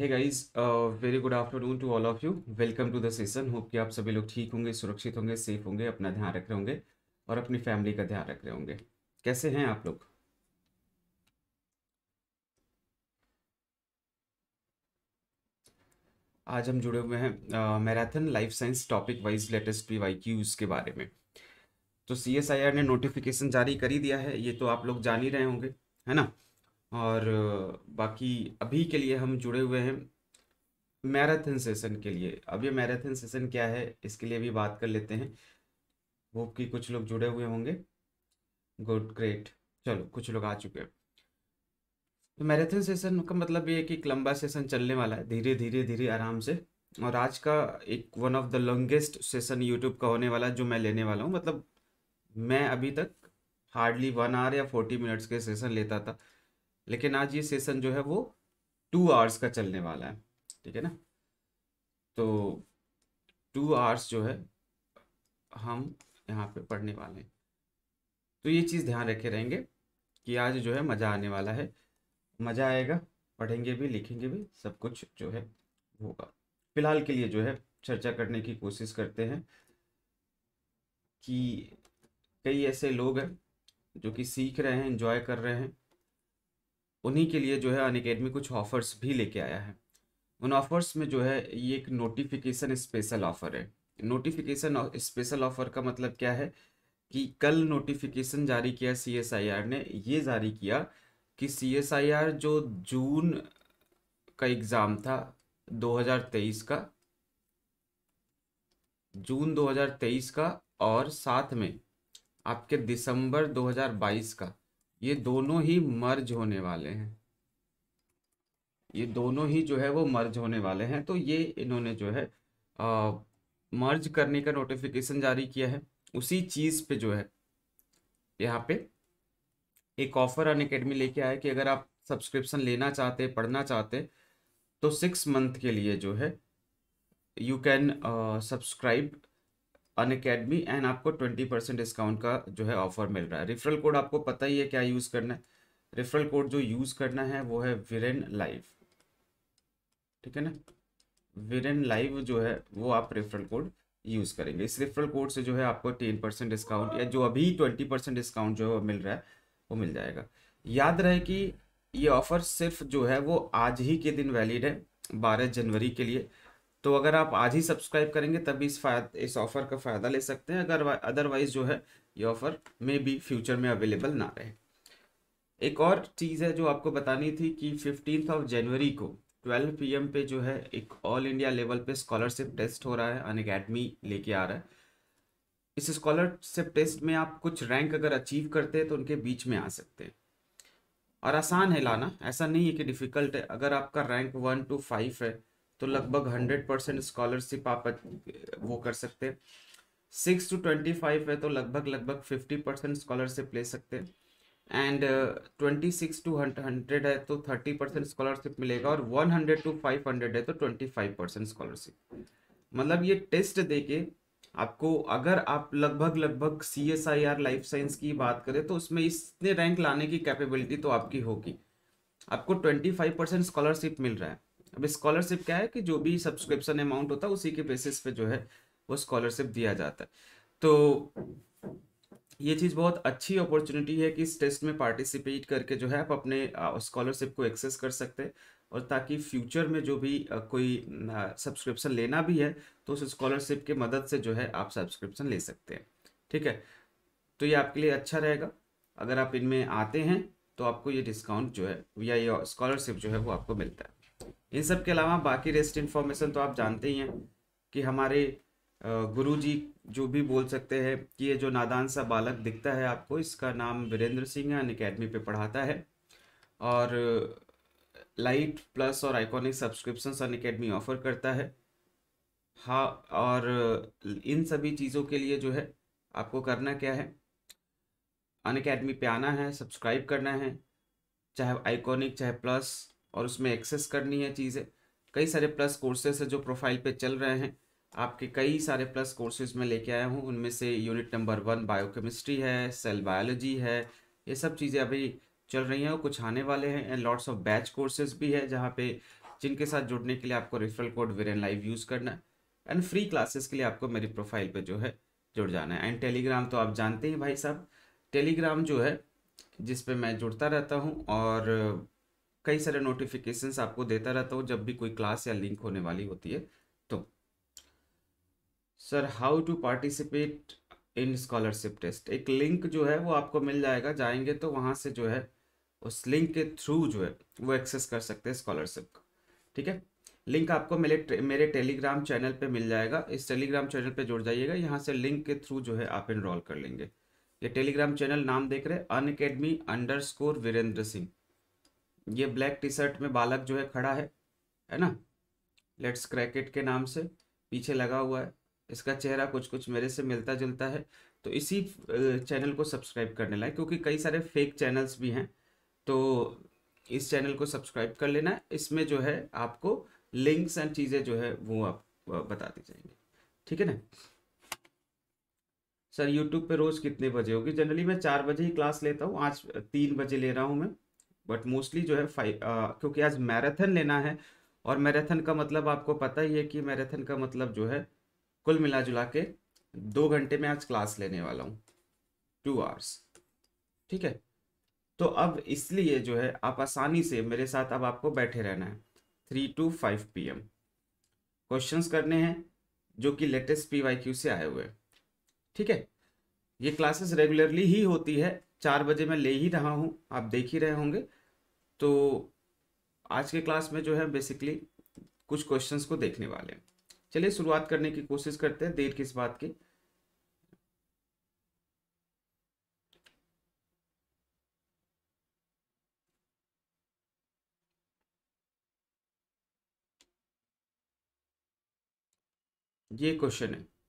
Hey guys very good afternoon to all of you welcome to the session hope कि आप सभी लोग ठीक होंगे, सुरक्षित होंगे सेफ़ होंगे, अपना ध्यान रख रहे होंगे और अपनी फैमिली का ध्यान रख रहे होंगे। कैसे हैं आप लोग? आज हम जुड़े हुए हैं marathon life science topic wise latest P Y Qs के बारे में। तो सी एस आई आर ने नोटिफिकेशन जारी कर ही दिया है, ये तो आप लोग जान ही रहे होंगे, है ना? और बाकी अभी के लिए हम जुड़े हुए हैं मैराथन सेशन के लिए। अब ये मैराथन सेशन क्या है, इसके लिए भी बात कर लेते हैं। वो कि कुछ लोग जुड़े हुए होंगे। Good, great. चलो, कुछ लोग आ चुके हैं। तो मैराथन सेशन का मतलब ये है कि एक लंबा सेशन चलने वाला है, धीरे धीरे धीरे, आराम से। और आज का एक one of the longest session YouTube का होने वाला जो मैं लेने वाला हूँ। मतलब मैं अभी तक हार्डली वन आवर या फोर्टी मिनट्स के सेशन लेता था। लेकिन आज ये सेशन जो है वो टू आवर्स का चलने वाला है, ठीक है ना? तो टू आवर्स जो है हम यहाँ पे पढ़ने वाले हैं। तो ये चीज़ ध्यान रखे रहेंगे कि आज जो है मज़ा आने वाला है। मज़ा आएगा, पढ़ेंगे भी, लिखेंगे भी, सब कुछ जो है होगा। फ़िलहाल के लिए जो है चर्चा करने की कोशिश करते हैं कि कई ऐसे लोग हैं जो कि सीख रहे हैं एंजॉय कर रहे हैं। उन्हीं के लिए जो है अन अकेडमी कुछ ऑफर्स भी लेके आया है। उन ऑफर्स में जो है ये एक नोटिफिकेशन स्पेशल ऑफ़र है। नोटिफिकेशन स्पेशल ऑफ़र का मतलब क्या है कि कल नोटिफिकेशन जारी किया सीएसआईआर ने, ये जारी किया कि सीएसआईआर जो जून का एग्ज़ाम था 2023 का, जून 2023 का और साथ में आपके दिसंबर 2022 का ये दोनों ही मर्ज होने वाले हैं। ये दोनों ही जो है वो मर्ज होने वाले हैं। तो ये इन्होंने जो है आ, मर्ज करने का नोटिफिकेशन जारी किया है। उसी चीज़ पे जो है यहाँ पे एक ऑफ़र अन अकेडमी लेके आया कि अगर आप सब्सक्रिप्शन लेना चाहते पढ़ना चाहते तो सिक्स मंथ के लिए जो है you can subscribe Unacademy and आपको ट्वेंटी परसेंट डिस्काउंट का जो है ऑफ़र मिल रहा है। रेफरल कोड आपको पता ही है क्या यूज़ करना है। रेफरल कोड जो यूज़ करना है, वो है विरेन लाइव ठीक है ना? विरेन लाइव जो है, वो आप रेफरल कोड यूज़ करेंगे। इस रेफरल कोड से जो है आपको टेन परसेंट डिस्काउंट या जो अभी ट्वेंटी परसेंट डिस्काउंट जो है वो मिल रहा है, वो मिल जाएगा। याद रहे कि ये ऑफ़र सिर्फ़ जो है, वो आज ही के दिन वैलिड है, बारह जनवरी के लिए। तो अगर आप आज ही सब्सक्राइब करेंगे, तभी इस इस ऑफ़र का फ़ायदा ले सकते हैं। अगर अदरवाइज़ जो है, ये ऑफ़र मे भी फ्यूचर में अवेलेबल ना रहे। एक और चीज़ है जो आपको बतानी थी कि फिफ्टीन ऑफ़ जनवरी को 12 पीएम पे जो है, एक ऑल इंडिया लेवल पे स्कॉलरशिप टेस्ट हो रहा है अन अकेडमी लेके आ रहा है। इस स्कॉलरशिप टेस्ट में आप कुछ रैंक अगर अचीव करते हैं तो उनके बीच में आ सकते हैं। और आसान है लाना, ऐसा नहीं है कि डिफ़िकल्ट है। अगर आपका रैंक वन टू फाइव है तो लगभग हंड्रेड परसेंट स्कॉलरशिप आप वो कर सकते सिक्स टू ट्वेंटी फाइव है तो लगभग लगभग फिफ्टी परसेंट स्कॉलरशिप ले सकते and twenty six to hundred है तो थर्टी परसेंट स्कॉलरशिप मिलेगा और one hundred to five hundred है तो ट्वेंटी फाइव परसेंट स्कॉलरशिप मतलब ये टेस्ट देके आपको अगर आप लगभग लगभग C S I R life science की बात करें तो उसमें इतने रैंक लाने की कैपेबिलिटी तो आपकी होगी। आपको ट्वेंटी फाइव परसेंट स्कॉलरशिप मिल रहा है। अब स्कॉलरशिप क्या है कि जो भी सब्सक्रिप्शन अमाउंट होता है, उसी के बेसिस पे जो है, वो स्कॉलरशिप दिया जाता है। तो ये चीज़ बहुत अच्छी अपॉर्चुनिटी है कि इस टेस्ट में पार्टिसिपेट करके जो है, आप अपने स्कॉलरशिप को एक्सेस कर सकते हैं और ताकि फ्यूचर में जो भी कोई सब्सक्रिप्शन लेना भी है तो उस स्कॉलरशिप की मदद से जो है, आप सब्सक्रिप्शन ले सकते हैं। ठीक है? तो ये आपके लिए अच्छा रहेगा। अगर आप इनमें आते हैं तो आपको ये डिस्काउंट जो है, या ये स्कॉलरशिप जो है, वो आपको मिलता है। इन सब के अलावा बाकी रेस्ट इन्फॉर्मेशन तो आप जानते ही हैं कि हमारे गुरु जी जो भी बोल सकते हैं कि ये जो नादान सा बालक दिखता है आपको, इसका नाम वीरेंद्र सिंह है अकेडमी पे पढ़ाता है। और लाइट प्लस और iconic subscription Unacademy offer करता है। हाँ और, इन सभी चीज़ों के लिए जो है, आपको करना क्या है? अन अकेडमी पे आना है सब्सक्राइब करना है, चाहे आइकॉनिक चाहे प्लस और उसमें एक्सेस करनी है चीज़ें। कई सारे प्लस कोर्सेज है जो प्रोफ़ाइल पे चल रहे हैं। आपके कई सारे प्लस कोर्सेज में लेके आया हूँ। उनमें से यूनिट नंबर वन बायोकेमिस्ट्री है सेल बायोलॉजी है, ये सब चीज़ें अभी चल रही हैं और कुछ आने वाले हैं। And lots of batch courses भी है जहाँ पे जिनके साथ जुड़ने के लिए आपको referral code Viren live use करना है। एंड फ्री क्लासेस के लिए आपको मेरी प्रोफ़ाइल पे जो है जुड़ जाना है। एंड टेलीग्राम तो आप जानते हैं भाई साहब। टेलीग्राम जो है, जिस पे मैं जुड़ता रहता हूँ और कई सारे नोटिफिकेशंस आपको देता रहता हूँ, जब भी कोई क्लास या लिंक होने वाली होती है तो। Sir how to participate in scholarship test एक लिंक जो है, वो आपको मिल जाएगा, जाएँगे तो वहाँ से जो है, उस लिंक के थ्रू जो है, वो एक्सेस कर सकते हैं स्कॉलरशिप का। ठीक है? लिंक आपको मेरे मेरे टेलीग्राम चैनल पे मिल जाएगा। इस टेलीग्राम चैनल पे जुड़ जाइएगा। यहाँ से लिंक के थ्रू जो है, आप इनरोल कर लेंगे। ये टेलीग्राम चैनल नाम देख रहे हैं Unacademy underscore Virendra Singh ये ब्लैक टी शर्ट में बालक जो है खड़ा है है ना? लेट्स क्रैकेट के नाम से पीछे लगा हुआ है। इसका चेहरा कुछ कुछ मेरे से मिलता जुलता है। तो इसी चैनल को सब्सक्राइब करने लाए क्योंकि कई सारे फेक चैनल्स भी हैं। तो इस चैनल को सब्सक्राइब कर लेना। इसमें जो है आपको लिंक्स एंड चीज़ें जो है वो आप बता दी जाएँगे। ठीक है ना? सर यूट्यूब पे रोज़ कितने बजे होगी? जनरली मैं चार बजे ही क्लास लेता हूँ। आज तीन बजे ले रहा हूँ मैं। बट मोस्टली जो है फाइव क्योंकि आज मैराथन लेना है, और मैराथन का मतलब आपको पता ही है कि मैराथन का मतलब जो है, कुल मिला जुला के दो घंटे में आज क्लास लेने वाला हूँ। टू आवर्स ठीक है? तो अब इसलिए जो है, आप आसानी से मेरे साथ अब आपको बैठे रहना है। Three to five P M questions करने हैं, जो कि लेटेस्ट पी वाई क्यू से आए हुए ठीक है? ये क्लासेस रेगुलरली ही होती है। चार बजे मैं ले ही रहा हूँ। आप देख ही रहे होंगे। तो आज के क्लास में जो है बेसिकली कुछ क्वेश्चंस को देखने वाले हैं। चलिए शुरुआत करने की कोशिश करते हैं देर किस बात की। ये क्वेश्चन है।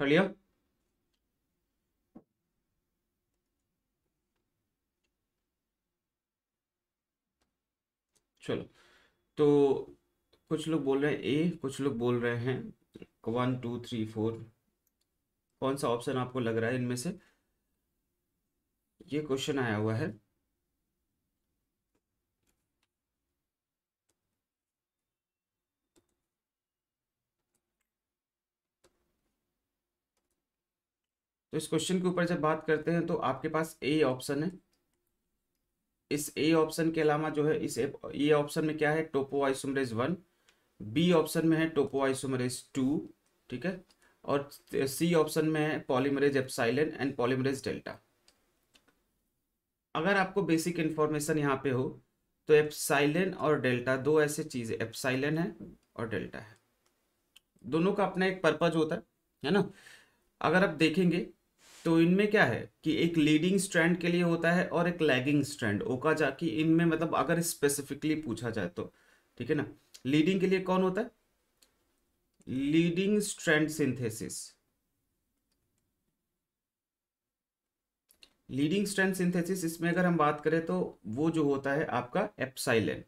कर चलो तो कुछ लोग बोल रहे हैं ए, कुछ लोग बोल रहे हैं वन, टू, थ्री, फोर। कौन सा ऑप्शन आपको लग रहा है इनमें से? ये क्वेश्चन आया हुआ है। तो इस क्वेश्चन के ऊपर जब बात करते हैं तो आपके पास ए ऑप्शन है। इस ए ऑप्शन के अलावा जो है, इस ए ऑप्शन में क्या है? Topo isomerase one. B option में है टोपो आइसोमरेज टू, ठीक है? और सी ऑप्शन में है polymerase epsilon and polymerase delta अगर आपको बेसिक इंफॉर्मेशन यहाँ पे हो तो एप्साइलन और डेल्टा दो ऐसे चीज़ एप्साइलन है और डेल्टा है। दोनों का अपना एक पर्पज होता है है ना? अगर आप देखेंगे तो इनमें क्या है कि एक लीडिंग स्ट्रैंड के लिए होता है और एक लैगिंग स्ट्रैंड ओका जाकी इनमें मतलब अगर स्पेसिफिकली पूछा जाए तो ठीक है ना? लीडिंग के लिए कौन होता है? Leading strand synthesis leading strand synthesis इसमें अगर हम बात करें तो वो जो होता है आपका एप्साइलेन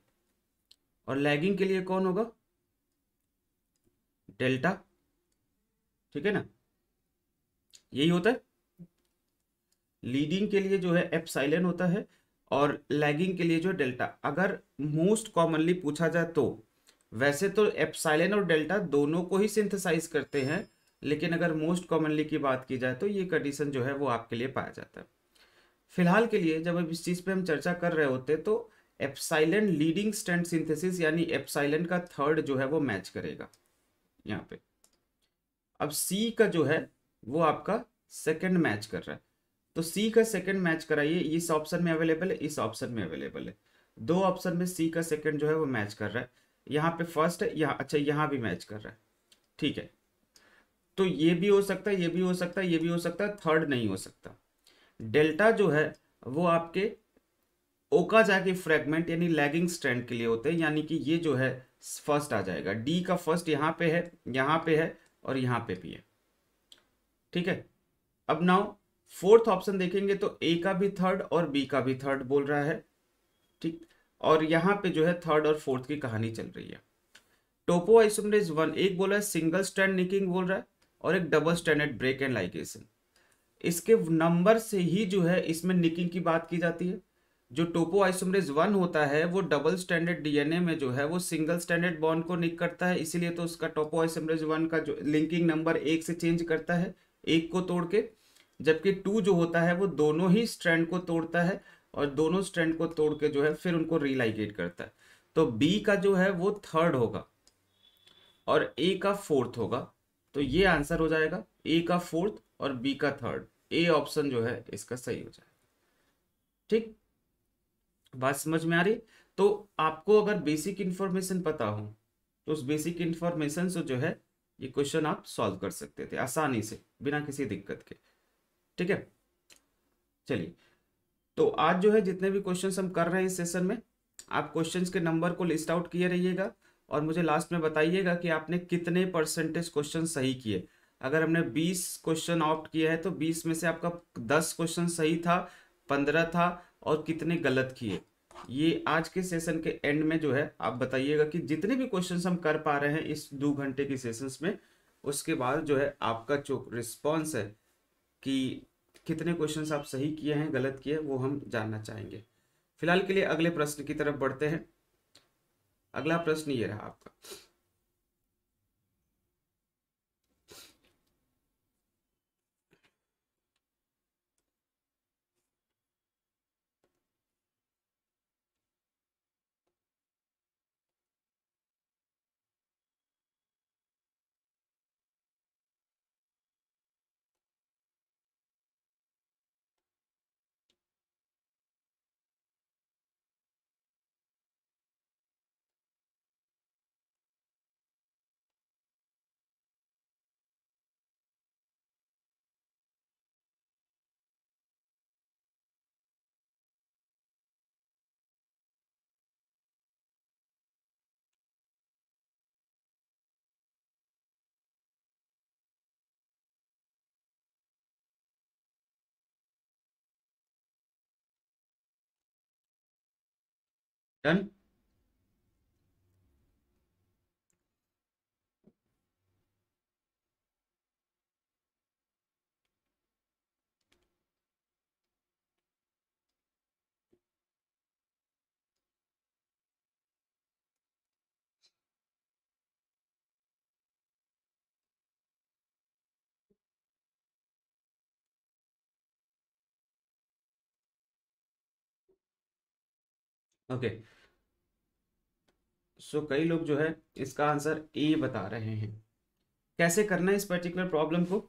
और लैगिंग के लिए कौन होगा? डेल्टा ठीक है ना? यही होता है? लीडिंग के लिए जो है एप्साइलन होता है और लैगिंग के लिए जो है डेल्टा। अगर मोस्ट कॉमनली पूछा जाए तो वैसे तो एप्साइलन और डेल्टा दोनों को ही सिंथेसाइज करते हैं, लेकिन अगर मोस्ट कॉमनली की बात की जाए तो ये कंडीशन जो है वो आपके लिए पाया जाता है। फ़िलहाल के लिए जब इस चीज़ पे हम चर्चा कर रहे होते तो एप्साइलन लीडिंग स्टैंड सिंथेसिस यानी एप्साइलन का थर्ड जो है वो मैच करेगा यहाँ पे। अब सी का जो है वो आपका सेकंड मैच कर रहा है। तो सी का सेकंड मैच कराइए, इस ऑप्शन में अवेलेबल है, इस ऑप्शन में अवेलेबल है। दो ऑप्शन में सी का सेकंड जो है वो मैच कर रहा है। यहाँ पे फ़र्स्ट है, यहाँ अच्छा यहाँ भी मैच कर रहा है। ठीक है। तो ये भी हो सकता है, ये भी हो सकता है, ये भी हो सकता है थर्ड नहीं हो सकता। डेल्टा जो है, वो आपके ओका जाके फ्रेगमेंट यानी लैगिंग स्ट्रैंड के लिए होते हैं, यानी कि ये जो है फ़र्स्ट आ जाएगा। डी का फ़र्स्ट यहाँ पे है, यहाँ पे है और यहाँ पे भी है। ठीक है। अब नाउ फोर्थ ऑप्शन देखेंगे तो ए का भी थर्ड और बी का भी थर्ड बोल रहा है, ठीक? और यहाँ पे जो है थर्ड और फोर्थ की कहानी चल रही है। टोपो आइसोमरेज वन एक बोला है सिंगल स्टैंड निकिंग बोल रहा है और एक double standard break and ligation इसके नंबर से ही जो है इसमें निकिंग की बात की जाती है। जो टोपो आइसोमरेज वन होता है, वो डबल स्टैंडर्ड डीएनए में जो है, वो सिंगल स्टैंडर्ड बॉन्ड को निक करता है। इसीलिए तो उसका टोपो आइसोमरेज वन का जो लिंकिंग नंबर एक से चेंज करता है, एक को तोड़ के। जबकि टू जो होता है, वो दोनों ही स्ट्रैंड को तोड़ता है और दोनों स्ट्रैंड को तोड़ के जो है, फिर उनको रिलाइगेट करता है। तो बी का जो है, वो थर्ड होगा और ए का फोर्थ होगा। तो ये आंसर हो जाएगा ए का फोर्थ और बी का थर्ड ए ऑप्शन जो है, इसका सही हो जाएगा। ठीक? बात समझ में आ रही? तो आपको अगर बेसिक इंफॉर्मेशन पता हो तो उस बेसिक इंफॉर्मेशन से जो है, ये क्वेश्चन आप सॉल्व कर सकते थे, आसानी से, बिना किसी दिक्कत के। ठीक है? चलिए। तो आज जो है जितने भी क्वेश्चंस हम कर रहे हैं इस सेशन में, आप क्वेश्चंस के नंबर को लिस्ट आउट किए रहिएगा और मुझे लास्ट में बताइएगा कि आपने कितने परसेंटेज क्वेश्चन सही किए। अगर हमने 20 क्वेश्चन ऑप्ट किया है तो 20 में से आपका 10 क्वेश्चन सही था 15 था और कितने गलत किए। ये आज के सेशन के एंड में जो है, आप बताइएगा कि जितने भी क्वेश्चंस हम कर पा रहे हैं इस दो घंटे के सेशंस में, उसके बाद जो है आपका जो रिस्पॉन्स है कि कितने क्वेश्चन आप सही किए हैं, गलत किए वो हम जानना चाहेंगे। फ़िलहाल के लिए अगले प्रश्न की तरफ़ बढ़ते हैं। अगला प्रश्न ये रहा आपका। डन ओके सो कई लोग जो है, इसका आंसर ए बता रहे हैं। कैसे करना है इस पर्टिकुलर प्रॉब्लम को?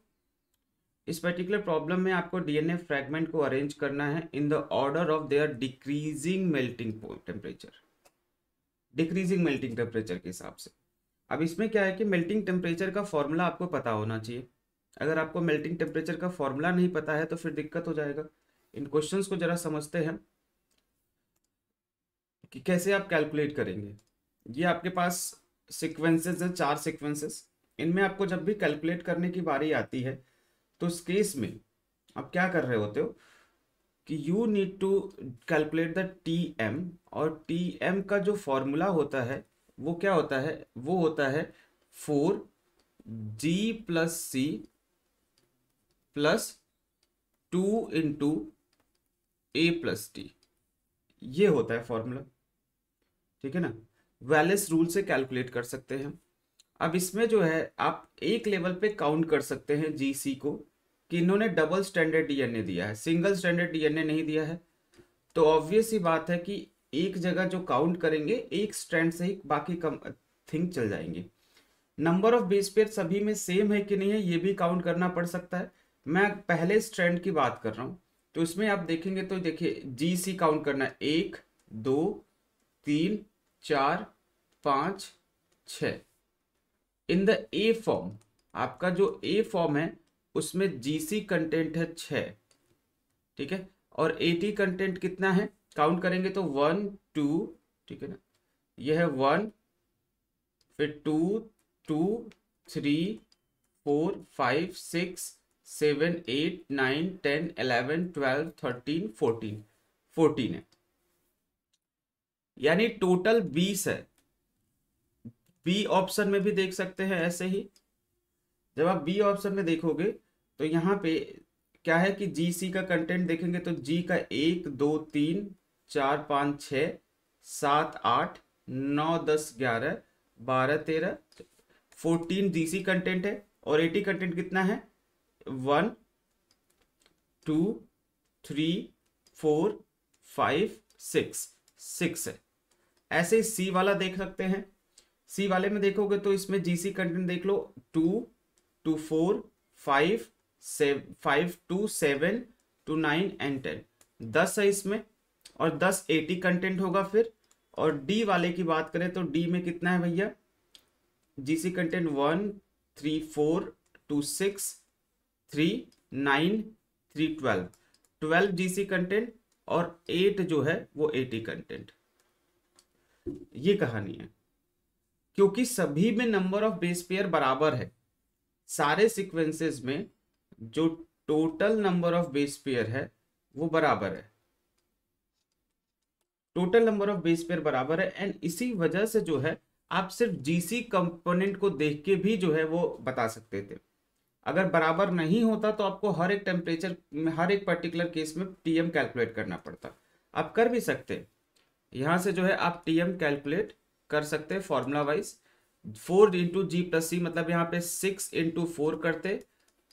इस पर्टिकुलर प्रॉब्लम में आपको डीएनए फ्रैगमेंट को अरेंज करना है in the order of their decreasing melting temperature decreasing melting temperature के हिसाब से। अब इसमें क्या है कि मेल्टिंग टेम्परेचर का फॉर्मूला आपको पता होना चाहिए। अगर आपको मेल्टिंग टेम्परेचर का फॉर्मूला नहीं पता है तो फिर दिक्कत हो जाएगा। इन क्वेश्चंस को जरा समझते हैं। कि कैसे आप कैलकुलेट करेंगे? ये आपके पास सिक्वेंसेस है, चार सिक्वेंसेस इनमें आपको जब भी कैलकुलेट करने की बारी आती है तो उस केस में आप क्या कर रहे होते हो कि you need to calculate the T M और टी एम का जो फॉर्मूला होता है, वो क्या होता है? वो होता है four G plus C plus two into A plus T ये होता है फॉर्मूला ठीक है ना? वैलेस रूल से कैलकुलेट कर सकते हैं। अब इसमें जो है, आप एक लेवल पे काउंट कर सकते हैं जीसी को कि इन्होंने डबल स्टैंडर्ड डीएनए दिया है। सिंगल स्टैंडर्ड डीएनए नहीं दिया है। तो ऑब्वियस ही बात है कि एक जगह जो काउंट करेंगे, एक स्टैंड से ही बाकी कम थिंग चल जाएँगे। नंबर ऑफ़ बेस पेयर सभी में सेम है कि नहीं है, ये भी काउंट करना पड़ सकता है। मैं पहले स्ट्रैंड की बात कर रहा हूँ। तो इसमें आप देखेंगे तो देखिए जी सी काउंट करना है। एक, दो, तीन चार, पाँच, छ। इन द ए फॉर्म आपका जो ए फॉर्म है, उसमें जीसी कंटेंट है छ। ठीक है? और एटी कंटेंट कितना है? काउंट करेंगे तो वन टू ठीक है ना? यह है वन फिर two two three four five six seven eight nine ten eleven twelve thirteen fourteen fourteen है। यानी टोटल बीस है। बी ऑप्शन में भी देख सकते हैं ऐसे ही। जब आप बी ऑप्शन में देखोगे तो यहाँ पे क्या है कि जी सी का कंटेंट देखेंगे तो जी का एक, दो, तीन, चार, पाँच, छ, सात, आठ, नौ, दस, ग्यारह, बारह, तेरह, फोर्टीन जी सी कंटेंट है और एटी कंटेंट कितना है? One, two, three, four, five, six six है। ऐसे ही सी वाला देख सकते हैं। सी वाले में देखोगे तो इसमें जीसी कंटेंट देख लो। Two two four, five five, two, seven, two nine, and ten. दस है इसमें, और दस एटी कंटेंट होगा फिर। और डी वाले की बात करें तो डी में कितना है भैया? GC content one, three, four, two, six, three, nine, three, twelve. Twelve GC content और एट जो है वो एटी कंटेंट ये कहानी है। क्योंकि सभी में नंबर ऑफ़ बेस पेयर बराबर है। सारे सीक्वेंसेस में जो total number of base pair है, वो बराबर है। Total number of base pair बराबर है एंड इसी वजह से जो है, आप सिर्फ़ जीसी कंपोनेंट को देख के भी जो है, वो बता सकते थे। अगर बराबर नहीं होता तो आपको हर एक टेम्परेचर हर एक पर्टिकुलर केस में टीएम कैलकुलेट करना पड़ता। आप कर भी सकते यहाँ से जो है आप टीएम कैलकुलेट कर सकते हैं formula wise four into G plus C मतलब यहाँ पे सिक्स इंटू फोर करते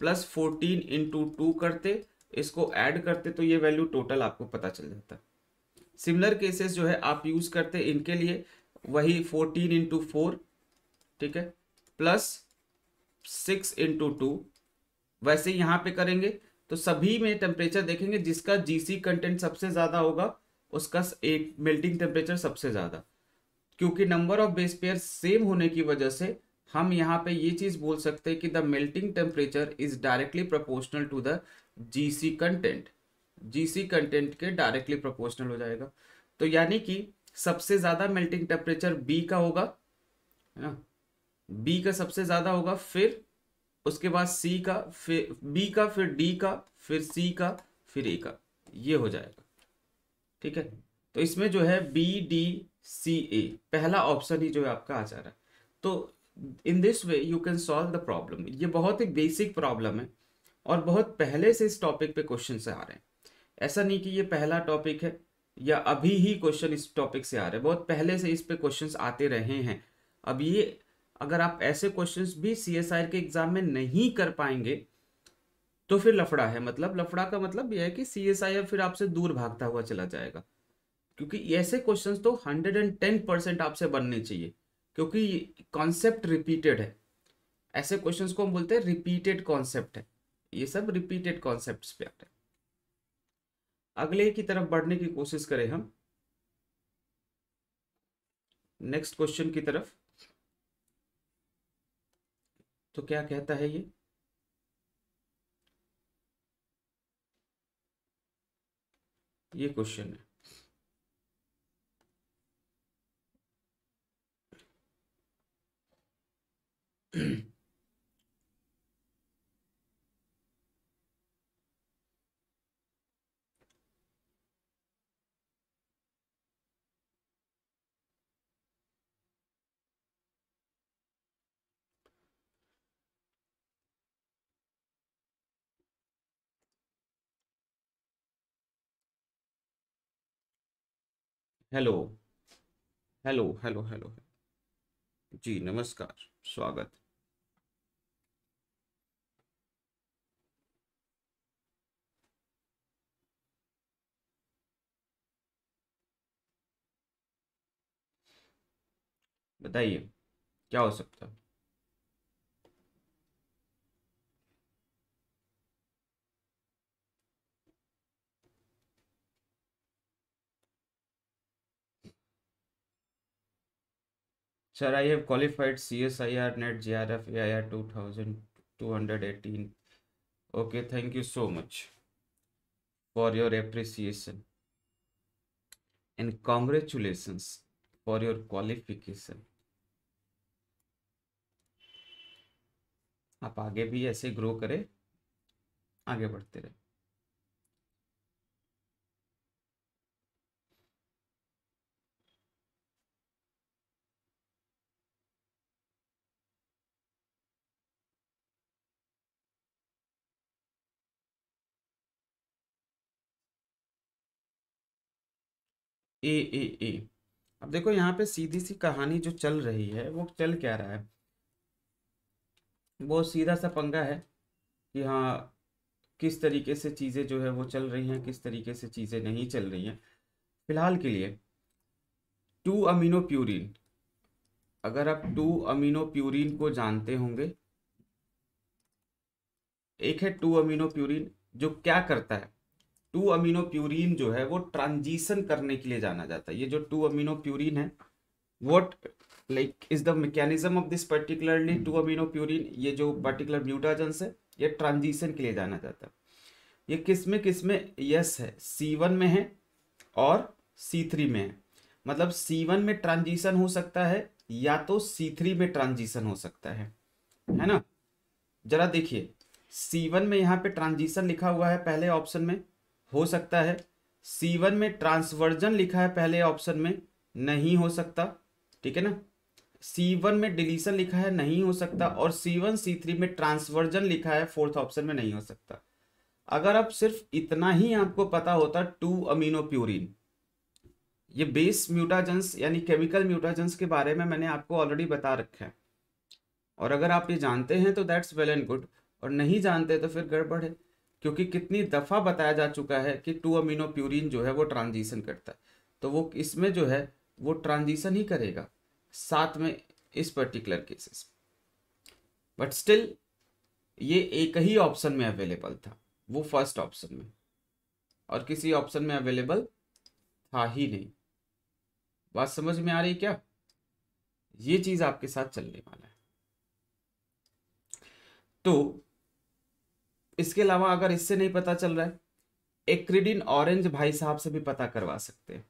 प्लस फोर्टीन इंटू टू करते, इसको ऐड करते तो ये वैल्यू टोटल आपको पता चल जाता। सिमिलर केसेस जो है आप यूज़ करते इनके लिए, वही फोर्टीन इंटू फोर ठीक है प्लस सिक्स इंटू टू वैसे यहाँ पे करेंगे तो सभी में टेम्परेचर देखेंगे जिसका जीसी कंटेंट सबसे ज़्यादा होगा उसका एक मेल्टिंग टेम्परेचर सबसे ज़्यादा। क्योंकि number of base pair same होने की वजह से हम यहाँ पे ये चीज़ बोल सकते हैं कि the melting temperature is directly proportional to the GC content GC content के डायरेक्टली प्रोपोर्शनल हो जाएगा। तो यानी कि सबसे ज़्यादा मेल्टिंग टेम्परेचर बी का होगा, है ना? बी का सबसे ज़्यादा होगा, फिर उसके बाद सी का, फिर बी का, फिर डी का, फिर सी का, फिर ए का। ये हो जाएगा। ठीक है? तो इसमें जो है बी डी सी ए पहला ऑप्शन ही जो है आपका आ जा रहा है। तो in this way you can solve the problem ये बहुत ही बेसिक प्रॉब्लम है और बहुत पहले से इस टॉपिक पे क्वेश्चन से आ रहे हैं। ऐसा नहीं कि ये पहला टॉपिक है या अभी ही क्वेश्चन इस टॉपिक से आ रहे हैं। बहुत पहले से इस पे क्वेश्चंस आते रहे हैं। अब ये, अगर आप ऐसे क्वेश्चंस भी सी के एग्ज़ाम में नहीं कर पाएँगे तो फिर लफड़ा है मतलब लफड़ा का मतलब यह है कि सी एस आई फिर आपसे दूर भागता हुआ चला जाएगा। क्योंकि ऐसे क्वेश्चन तो हंड्रेड एंड टेन परसेंट आपसे बनने चाहिए, क्योंकि कॉन्सेप्ट रिपीटेड है। ऐसे क्वेश्चंस को हम बोलते हैं रिपीटेड कॉन्सेप्ट है। ये सब रिपीटेड कॉन्सेप्ट पे आते हैं। अगले की तरफ़ बढ़ने की कोशिश करें हम। नेक्स्ट क्वेश्चन की तरफ़। तो क्या कहता है ये? ये क्वेश्चन है। हेलो। हेलो हेलो हेलो जी नमस्कार स्वागत। बताइए क्या हो सकता? है sir I have qualified C S I R NET J R F A I R two thousand two hundred eighteen okay thank you so much for your appreciation and congratulations for your qualification आप आगे भी ऐसे grow करें, आगे बढ़ते रहें। ए ए ए। अब देखो, यहाँ पे सीधी सी कहानी जो चल रही है, वो चल क्या रहा है? वो सीधा सा पंगा है कि हाँ किस तरीके से चीज़ें जो है वो चल रही हैं, किस तरीके से चीज़ें नहीं चल रही हैं। फ़िलहाल के लिए, टू अमीनो प्यूरिन अगर आप टू अमीनो प्यूरिन को जानते होंगे, एक है टू अमीनो प्यूरिन जो क्या करता है? टू अमीनो प्यूरिन जो है वो ट्रांजिशन करने के लिए जाना जाता है। ये जो टू अमीनो प्यूरिन है what like is the mechanism of this particularly two amino purine ये जो पर्टिकुलर म्यूटाजेंस है, ये ट्रांजिशन के लिए जाना जाता है। ये किसमें किसमें? यस है। सी वन में है और सी थ्री में है। मतलब सी वन में ट्रांजिशन हो सकता है या तो सी थ्री में ट्रांजिशन हो सकता है। है ना? जरा देखिए। सी वन में यहाँ पे ट्रांजिशन लिखा हुआ है पहले ऑप्शन में। हो सकता है। सी वन में ट्रांसवर्जन लिखा है पहले ऑप्शन में, नहीं हो सकता, ठीक है ना? सी वन में डिलीशन लिखा है, नहीं हो सकता, और सी वन सी थ्री में ट्रांसवर्जन लिखा है, फोर्थ ऑप्शन में नहीं हो सकता। अगर आप सिर्फ़ इतना ही आपको पता होता टू अमीनो प्यूरिन ये बेस म्यूटाजेंस यानी केमिकल म्यूटाजेंस के बारे में मैंने आपको ऑलरेडी बता रखा है। और अगर आप ये जानते हैं तो दैट्स वेल एंड गुड और नहीं जानते तो फिर गड़बड़ है। क्योंकि कितनी दफ़ा बताया जा चुका है कि टू अमीनो प्यूरिन जो है वो ट्रांजिशन करता है। तो वो इसमें जो है, वो ट्रांजिशन ही करेगा साथ में इस पर्टिकुलर केसेस बट स्टिल, ये एक ही ऑप्शन में अवेलेबल था, वो फ़र्स्ट ऑप्शन में। और किसी ऑप्शन में अवेलेबल था ही नहीं। बात समझ में आ रही क्या? ये चीज़ आपके साथ चलने वाला है। तो इसके अलावा अगर इससे नहीं पता चल रहा है, एक्रिडिन ऑरेंज भाई साहब से भी पता करवा सकते हैं।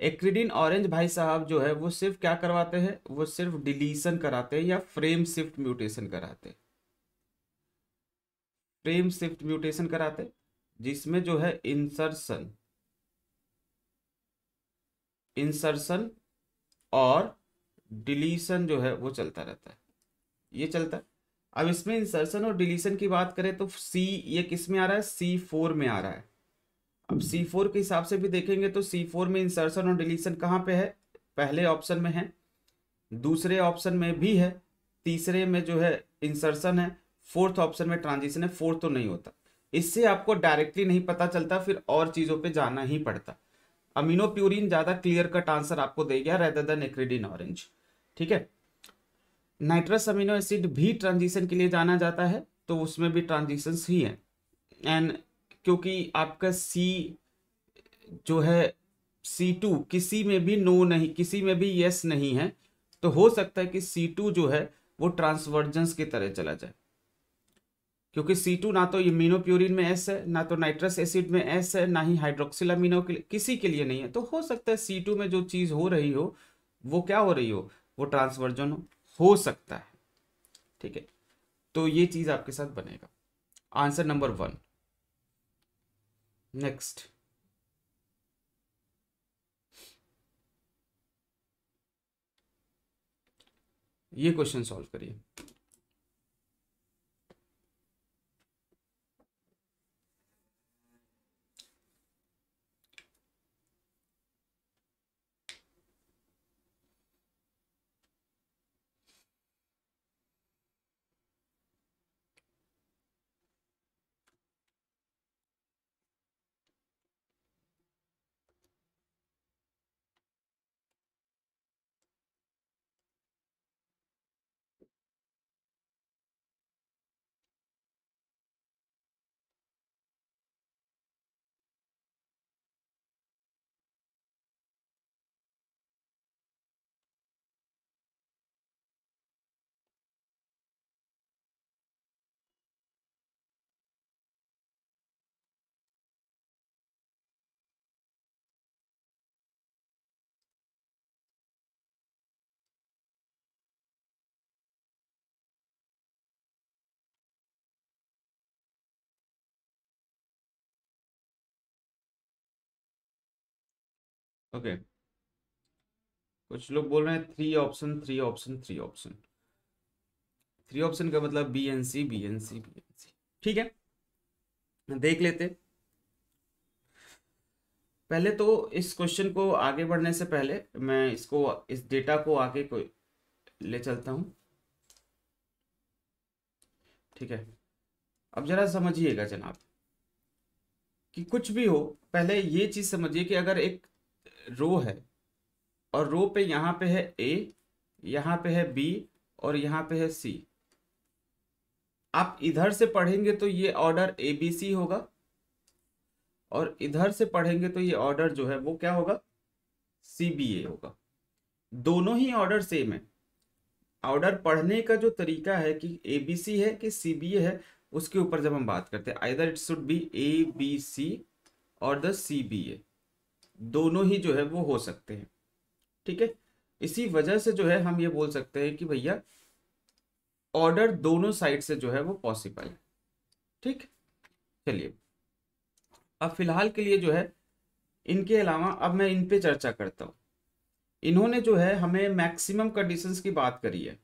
एक्रिडिन ऑरेंज भाई साहब जो है, वो सिर्फ़ क्या करवाते हैं? वो सिर्फ़ डिलीशन कराते हैं या फ्रेम शिफ्ट म्यूटेशन कराते हैं। फ्रेम शिफ्ट म्यूटेशन कराते जिसमें जो है इंसर्शन इंसर्शन और डिलीशन जो है, वो चलता रहता है। ये चलता है। अब इसमें इंसर्शन और डिलीशन की बात करें तो सी ये किसमें आ रहा है? सी फोर में आ रहा है। अब सी फोर के हिसाब से भी देखेंगे तो सी फोर में इंसर्शन और डिलीशन कहाँ पे है? पहले ऑप्शन में है दूसरे ऑप्शन में भी है तीसरे में जो है इंसर्शन है फोर्थ ऑप्शन में ट्रांजिशन है फोर्थ तो नहीं होता। इससे आपको डायरेक्टली नहीं पता चलता फिर और चीज़ों पे जाना ही पड़ता। अमीनो प्यूरिन ज़्यादा क्लियर कट आंसर आपको दे गया रेदर देन एक्रिडिन ऑरेंज ठीक है? नाइट्रस अमीनो एसिड भी ट्रांजिशन के लिए जाना जाता है तो उसमें भी ट्रांजिशन ही है। एंड क्योंकि आपका सी जो है सी टू किसी में भी नो नहीं, किसी में भी यस नहीं है तो हो सकता है कि सी टू जो है, वो ट्रांसवर्जेंस की तरह चला जाए। क्योंकि सी टू ना तो इम्यूनोप्यूरिन में एस है, ना तो नाइट्रस एसिड में एस है, ना ही हाइड्रोक्सिल अमीनो किसी के लिए नहीं है। तो हो सकता है सी टू में जो चीज़ हो रही हो, वो क्या हो रही हो, वो ट्रांसवर्जन हो। हो सकता है। ठीक है? तो ये चीज़ आपके साथ बनेगा। Answer number one. नेक्स्ट। ये क्वेश्चन सॉल्व करिए। ओके कुछ लोग बोल रहे हैं three option three option three option three option का मतलब B and C B and C B and C ठीक है? देख लेते पहले तो इस क्वेश्चन को आगे बढ़ने से पहले मैं इसको, इस डेटा को आगे को ले चलता हूँ। ठीक है? अब जरा समझिएगा जनाब कि कुछ भी हो, पहले ये चीज़ समझिए कि अगर एक रो है। और रो पे यहाँ पे है ए यहाँ पे है बी और यहाँ पे है सी आप इधर से पढ़ेंगे तो ये ऑर्डर ए बी सी होगा। और इधर से पढ़ेंगे तो ये ऑर्डर जो है वो क्या होगा? सी बी ए होगा। दोनों ही ऑर्डर सेम है। ऑर्डर पढ़ने का जो तरीका है कि ए बी सी है कि सी बी ए है, उसके ऊपर जब हम बात करते हैं either it should be A B C और द सी बी ए दोनों ही जो है वो हो सकते हैं। ठीक है? इसी वजह से जो है हम ये बोल सकते हैं कि भैया ऑर्डर दोनों साइड से जो है वो पॉसिबल है। ठीक? चलिए। अब फ़िलहाल के लिए जो है, इनके अलावा अब मैं इन पे चर्चा करता हूँ। इन्होंने जो है हमें मैक्सिमम कंडीशंस की बात करी है।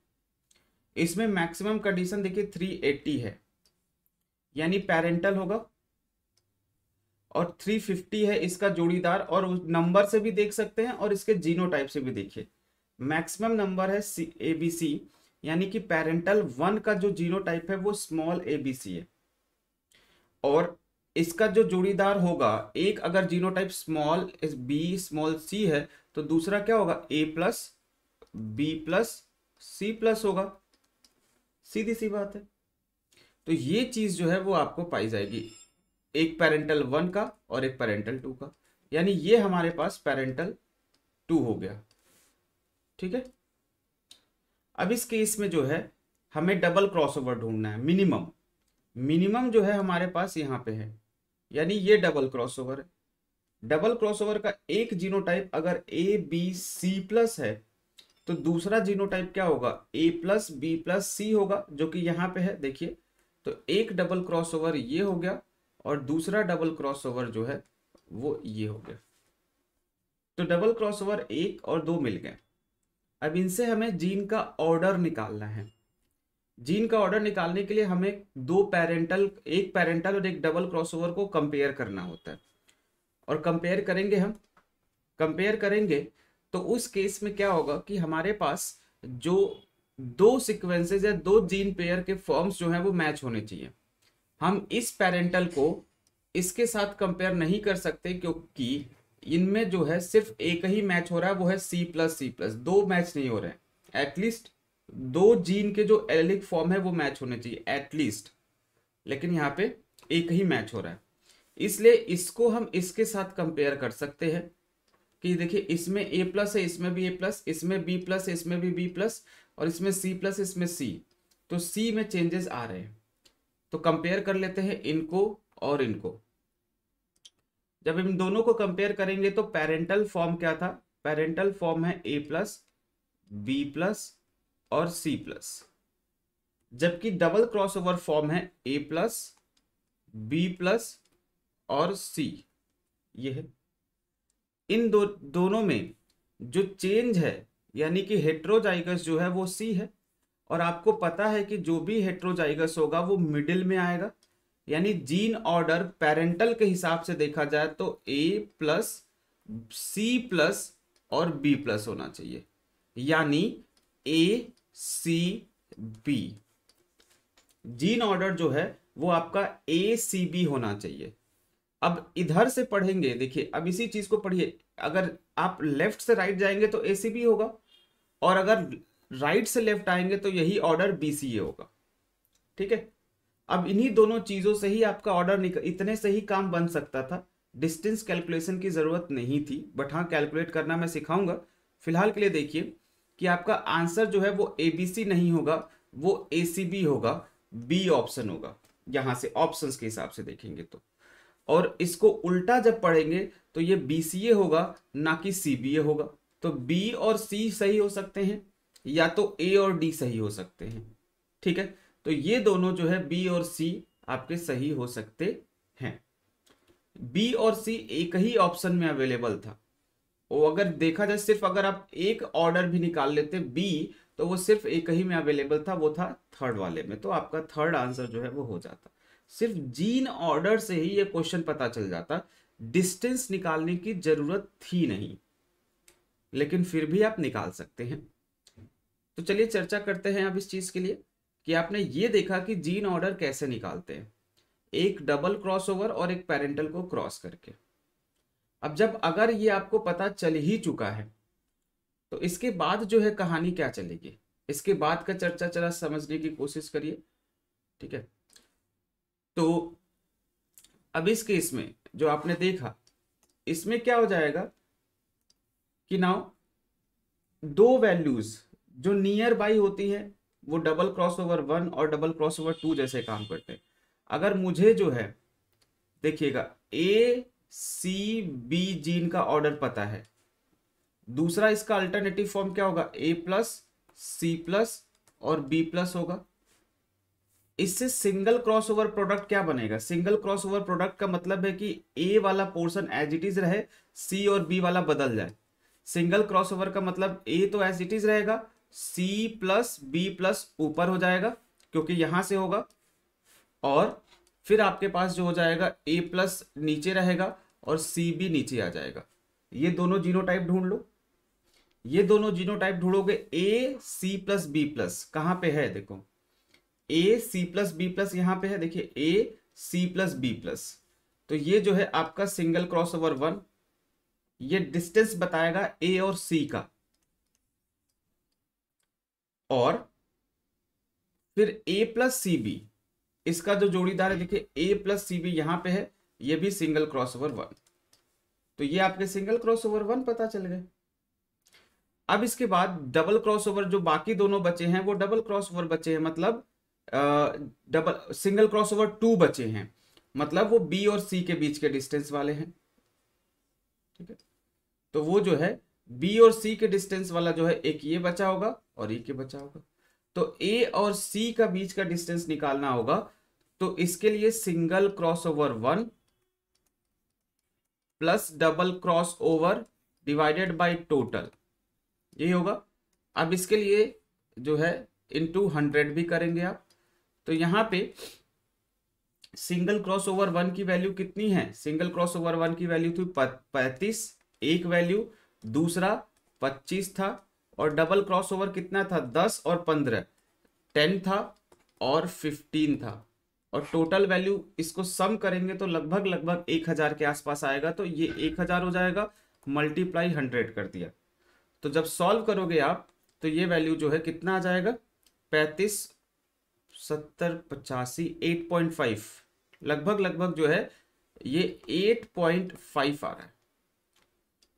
इसमें मैक्सिमम कंडीशन देखिए 380 है। यानी पेरेंटल होगा। और 350 है इसका जोड़ीदार और नंबर से भी देख सकते हैं और इसके जीनो टाइप से भी देखिए। मैक्सिमम नंबर है सी ए बी सी यानी कि पेरेंटल वन का जो जीनो टाइप है वो स्मॉल ए बी सी है। और इसका जो जोड़ीदार होगा, एक अगर genotype small b small c है तो दूसरा क्या होगा? A plus B plus C plus होगा। सीधी सी बात है। तो ये चीज़ जो है वो आपको पाई जाएगी। एक पेरेंटल वन का और एक पेरेंटल टू का। यानी ये हमारे पास पेरेंटल टू हो गया। ठीक है? अब इस केस में जो है, हमें डबल क्रॉसओवर ढूंढना है मिनिमम मिनिमम जो है हमारे पास यहाँ पे है। यानी ये डबल क्रॉसओवर है। डबल क्रॉसओवर का एक जीनोटाइप अगर ए बी सी प्लस है तो दूसरा जीनोटाइप क्या होगा? A plus B plus C होगा, जो कि यहाँ पे है। देखिए तो एक डबल क्रॉसओवर ये हो गया और दूसरा डबल क्रॉसओवर जो है, वो ये हो गया। तो डबल क्रॉसओवर एक और दो मिल गए। अब इनसे हमें जीन का ऑर्डर निकालना है। जीन का ऑर्डर निकालने के लिए हमें दो पेरेंटल एक पेरेंटल और एक डबल क्रॉसओवर को कंपेयर करना होता है। और कंपेयर करेंगे हम। कंपेयर करेंगे तो उस केस में क्या होगा कि हमारे पास जो दो सीक्वेंसेज या दो जीन पेयर के फॉर्म्स जो हैं, वो मैच होने चाहिए। हम इस पेरेंटल को इसके साथ कंपेयर नहीं कर सकते क्योंकि इनमें जो है सिर्फ़ एक ही मैच हो रहा है, वो है सी प्लस सी प्लस दो मैच नहीं हो रहे हैं। एटलीस्ट दो जीन के जो एलिक फॉर्म है, वो मैच होने चाहिए एटलीस्ट लेकिन यहाँ पे एक ही मैच हो रहा है। इसलिए इसको हम इसके साथ कंपेयर कर सकते हैं कि देखिए, इसमें ए प्लस है, इसमें भी ए प्लस इसमें बी प्लस है, इसमें भी बी प्लस और इसमें सी प्लस इसमें सी तो सी में चेंजेस आ रहे हैं। तो कंपेयर कर लेते हैं इनको और इनको। जब इन दोनों को कंपेयर करेंगे तो पेरेंटल फॉर्म क्या था? पेरेंटल फॉर्म है ए प्लस बी प्लस और सी प्लस जबकि डबल क्रॉसओवर फॉर्म है ए प्लस बी प्लस और सी ये है इन दो, दोनों में जो चेंज है, यानी कि हेट्रोजाइगस जो है, वो सी है। और आपको पता है कि जो भी हेट्रोजाइगस होगा, वो मिडिल में आएगा। यानी जीन ऑर्डर पेरेंटल के हिसाब से देखा जाए तो ए प्लस सी प्लस और बी प्लस होना चाहिए। यानी A C B gene order जो है, वो आपका ए सी बी होना चाहिए। अब इधर से पढ़ेंगे, देखिए, अब इसी चीज़ को पढ़िए। अगर आप लेफ़्ट से राइट जाएँगे तो ए सी बी होगा। और अगर राइट से लेफ़्ट आएँगे तो यही ऑर्डर बी सी ए होगा। ठीक है? अब इन्हीं दोनों चीज़ों से ही आपका ऑर्डर निकल इतने से ही काम बन सकता था। डिस्टेंस कैलकुलेशन की ज़रूरत नहीं थी बट हाँ कैलकुलेट करना मैं सिखाऊँगा। फ़िलहाल के लिए देखिए कि आपका आंसर जो है वो ए बी सी नहीं होगा, वो ए सी बी होगा बी ऑप्शन होगा। यहाँ से ऑप्शंस के हिसाब से देखेंगे तो। और इसको उल्टा जब पढ़ेंगे तो ये ए होगा, ना कि ए होगा। तो बी और सी सही हो सकते हैं। या तो ए और डी सही हो सकते हैं। ठीक है? तो ये दोनों जो है बी और सी आपके सही हो सकते हैं। बी और सी एक ही ऑप्शन में अवेलेबल था। वो अगर देखा जाए, सिर्फ़ अगर आप एक ऑर्डर भी निकाल लेते बी तो वो सिर्फ़ एक ही में अवेलेबल था, वो था थर्ड वाले में। तो आपका थर्ड आंसर जो है वो हो जाता। सिर्फ़ जीन ऑर्डर से ही ये क्वेश्चन पता चल जाता। डिस्टेंस निकालने की ज़रूरत थी नहीं, लेकिन फिर भी आप निकाल सकते हैं। तो चलिए चर्चा करते हैं अब इस चीज़ के लिए कि आपने ये देखा कि जीन ऑर्डर कैसे निकालते हैं। एक डबल क्रॉसओवर और एक पेरेंटल को क्रॉस करके। अब जब अगर ये आपको पता चल ही चुका है तो इसके बाद जो है कहानी क्या चलेगी? इसके बाद का चर्चा चला समझने की कोशिश करिए, ठीक है? तो अब इस केस में जो आपने देखा, इसमें क्या हो जाएगा कि नाउ दो वैल्यूज़ जो नियर बाई होती है, वो डबल क्रॉस ओवर वन और डबल क्रॉस ओवर टू जैसे काम करते हैं। अगर मुझे जो है, देखिएगा ए सी बी जीन का ऑर्डर पता है। दूसरा इसका अल्टरनेटिव फॉर्म क्या होगा? ए प्लस सी प्लस और बी प्लस होगा। इससे सिंगल क्रॉसओवर प्रोडक्ट क्या बनेगा? सिंगल क्रॉसओवर प्रोडक्ट का मतलब है कि ए वाला पोर्शन एज इट इज़ रहे सी और बी वाला बदल जाए। सिंगल क्रॉसओवर का मतलब ए तो एज इट इज़ रहेगा सी प्लस बी प्लस ऊपर हो जाएगा, क्योंकि यहाँ से होगा। और फिर आपके पास जो हो जाएगा ए प्लस नीचे रहेगा और सी बी नीचे आ जाएगा। ये दोनों जीनोटाइप ढूंढ लो। ये दोनों genotype ढूंढोगे A C plus B plus कहाँ पे है, देखो। A C plus B plus यहाँ पे है, देखिए A C plus B plus तो ये जो है आपका सिंगल क्रॉस ओवर वन ये डिस्टेंस बताएगा ए और सी का। और फिर ए प्लस सी बी इसका जो जोड़ीदार है, देखिए ए प्लस सी बी यहाँ पे है, ये भी सिंगल क्रॉस ओवर वन तो ये आपके सिंगल क्रॉस ओवर वन पता चल गए। अब इसके बाद डबल क्रॉस ओवर जो बाकी दोनों बचे हैं, वो डबल क्रॉस ओवर बचे हैं मतलब double single crossover two बचे हैं। मतलब वो बी और सी के बीच के डिस्टेंस वाले हैं। ठीक है? तो वो जो है बी और सी के डिस्टेंस वाला जो है, एक ये बचा होगा और एक ये बचा होगा। तो ए और सी का बीच का डिस्टेंस निकालना होगा। तो इसके लिए single crossover one plus double crossover divided by total, यही होगा। अब इसके लिए जो है इंटू हंड्रेड भी करेंगे आप। तो यहाँ पे सिंगल क्रॉस ओवर वन की वैल्यू कितनी है? सिंगल क्रॉस ओवर वन की वैल्यू थी पैंतीस, एक वैल्यू। दूसरा पच्चीस था और डबल क्रॉस ओवर कितना था? दस और पंद्रह। टेन था और फिफ्टीन था। और टोटल वैल्यू इसको सम करेंगे तो लगभग लगभग एक हज़ार के आसपास आएगा तो ये एक हज़ार हो जाएगा मल्टीप्लाई हंड्रेड कर दिया। तो जब सॉल्व करोगे आप तो ये वैल्यू जो है कितना आ जाएगा? पैंतीस, सत्तर, पचासी एट पॉइंट फाइव लगभग लगभग जो है, ये एट पॉइंट फाइव आ रहा है।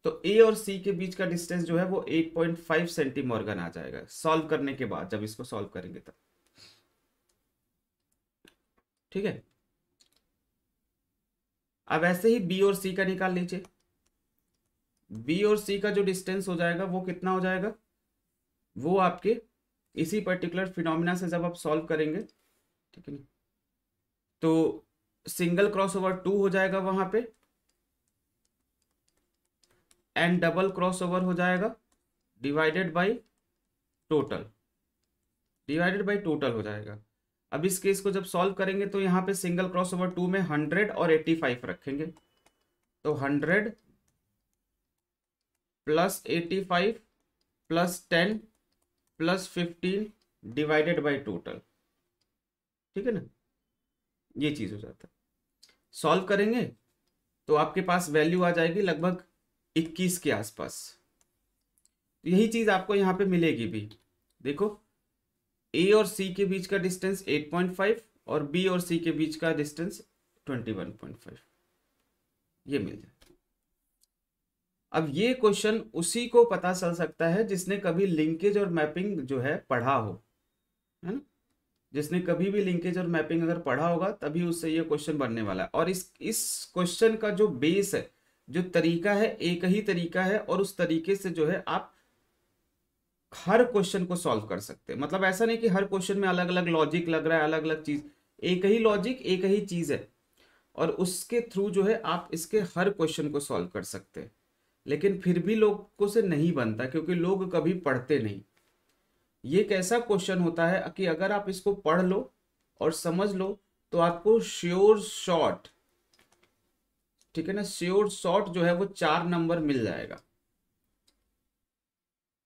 तो ए और सी के बीच का डिस्टेंस जो है वो एट पॉइंट फाइव सेंटीमोर्गन आ जाएगा। सॉल्व करने के बाद, जब इसको सॉल्व करेंगे तब। ठीक है? अब ऐसे ही बी और सी का निकाल लीजिए। बी और सी का जो डिस्टेंस हो जाएगा, वो कितना हो जाएगा? वो आपके इसी पर्टिकुलर फिनोमिना से जब आप सॉल्व करेंगे, ठीक है ना? तो सिंगल क्रॉस ओवर टू हो जाएगा वहाँ पे। एंड डबल क्रॉस ओवर हो जाएगा divided by total divided by total हो जाएगा। अब इस केस को जब सॉल्व करेंगे तो यहाँ पे सिंगल क्रॉस ओवर टू में हंड्रेड और एट्टी फाइव रखेंगे। तो hundred plus eighty five plus ten plus fifteen divided by total ठीक है ना? ये चीज़ हो जाता है। सॉल्व करेंगे तो आपके पास वैल्यू आ जाएगी लगभग 21 के आसपास। यही चीज़ आपको यहाँ पे मिलेगी भी। देखो ए और सी के बीच का डिस्टेंस 8.5 और बी और सी के बीच का डिस्टेंस 21.5 ये मिल जाए। अब ये क्वेश्चन उसी को पता चल सकता है जिसने कभी लिंकेज और मैपिंग जो है पढ़ा हो, है ना? जिसने कभी भी लिंकेज और मैपिंग अगर पढ़ा होगा, तभी उससे ये क्वेश्चन बनने वाला है। और इस इस क्वेश्चन का जो बेस है जो तरीका है, एक ही तरीका है और उस तरीके से जो है आप हर क्वेश्चन को सॉल्व कर सकते हैं। मतलब ऐसा नहीं कि हर क्वेश्चन में अलग अलग लॉजिक लग रहा है अलग अलग चीज़। एक ही लॉजिक एक ही चीज़ है। और उसके थ्रू जो है आप इसके हर क्वेश्चन को सॉल्व कर सकते हैं। लेकिन फिर भी लोगों से नहीं बनता, क्योंकि लोग कभी पढ़ते नहीं। ये एक ऐसा क्वेश्चन होता है कि अगर आप इसको पढ़ लो और समझ लो तो आपको श्योर शॉर्ट ठीक है ना श्योर शॉर्ट जो है वो चार नंबर मिल जाएगा।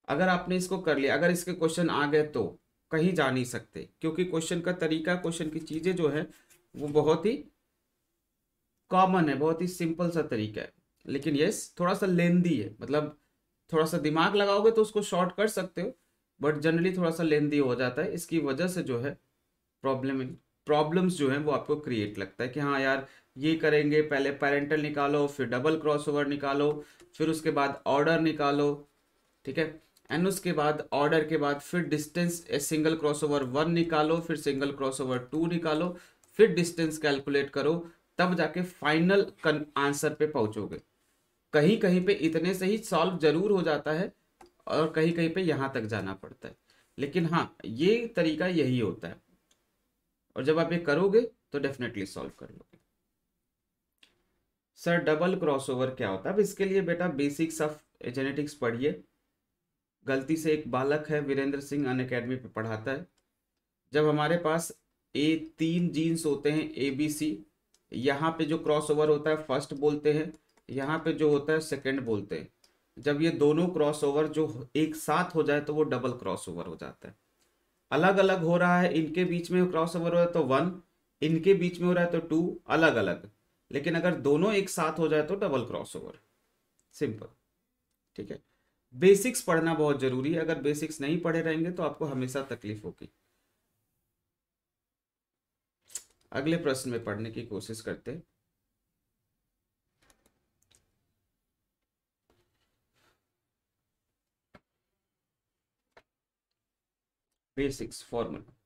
अगर आपने इसको कर लिया, अगर इसके क्वेश्चन आ गए तो कहीं जा नहीं सकते, क्योंकि क्वेश्चन का तरीका क्वेश्चन की चीज़ें जो है, वो बहुत ही कॉमन है, बहुत ही सिंपल सा तरीका है। लेकिन यस थोड़ा सा लेंदी है मतलब थोड़ा सा दिमाग लगाओगे तो उसको शॉर्ट कर सकते हो बट जनरली थोड़ा सा लेंदी हो जाता है। इसकी वजह से जो है प्रॉब्लम प्रॉब्लम्स जो है वो आपको क्रिएट लगता है कि हाँ यार ये करेंगे, पहले पेरेंटल निकालो, फिर डबल क्रॉस ओवर निकालो, फिर उसके बाद ऑर्डर निकालो, ठीक है? एंड उसके बाद ऑर्डर के बाद फिर distance single crossover one निकालो, फिर सिंगल क्रॉस ओवर टू निकालो, फिर डिस्टेंस कैलकुलेट करो, तब जाके फाइनल आंसर पे पहुंचोगे। कहीं कहीं पे इतने से ही सॉल्व ज़रूर हो जाता है और कहीं कहीं पे यहाँ तक जाना पड़ता है। लेकिन हाँ ये तरीका यही होता है। और जब आप ये करोगे तो डेफिनेटली सॉल्व कर लोगे सर डबल क्रॉसओवर क्या होता है? अब इसके लिए बेटा बेसिक्स ऑफ़ जेनेटिक्स पढ़िए। गलती से एक बालक है, वीरेंद्र सिंह अन अकेडमी पर पढ़ाता है। जब हमारे पास ए तीन जीन्स होते हैं ए बी सी यहाँ पे जो क्रॉस ओवर होता है फ़र्स्ट बोलते हैं, यहाँ पे जो होता है सेकंड बोलते हैं। जब ये दोनों क्रॉस ओवर जो एक साथ हो जाए तो वो डबल क्रॉस ओवर हो जाता है। अलग अलग हो रहा है, इनके बीच में क्रॉस ओवर हो रहा है तो वन इनके बीच में हो रहा है तो टू अलग अलग लेकिन अगर दोनों एक साथ हो जाए तो डबल क्रॉस ओवर सिंपल ठीक है? बेसिक्स पढ़ना बहुत ज़रूरी है। अगर बेसिक्स नहीं पढ़े रहेंगे तो आपको हमेशा तकलीफ़ होगी। अगले प्रश्न में पढ़ने की कोशिश करते हैं। Basics, formula.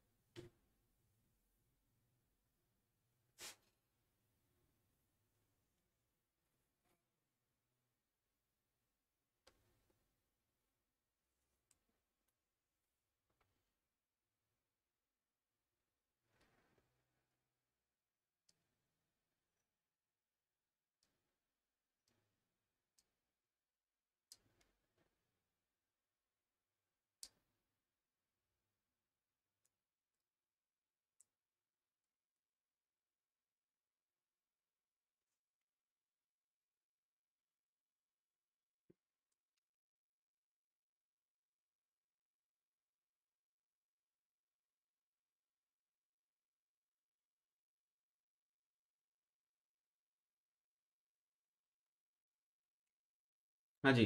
हाँ जी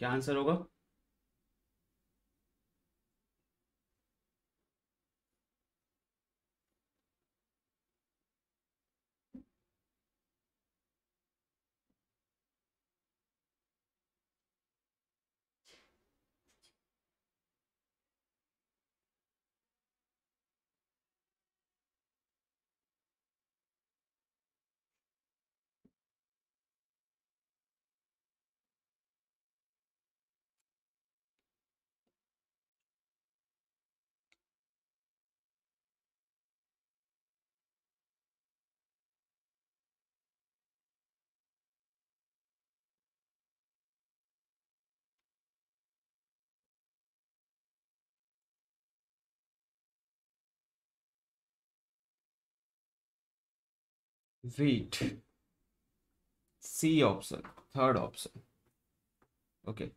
क्या आंसर होगा? Wheat C option third option okay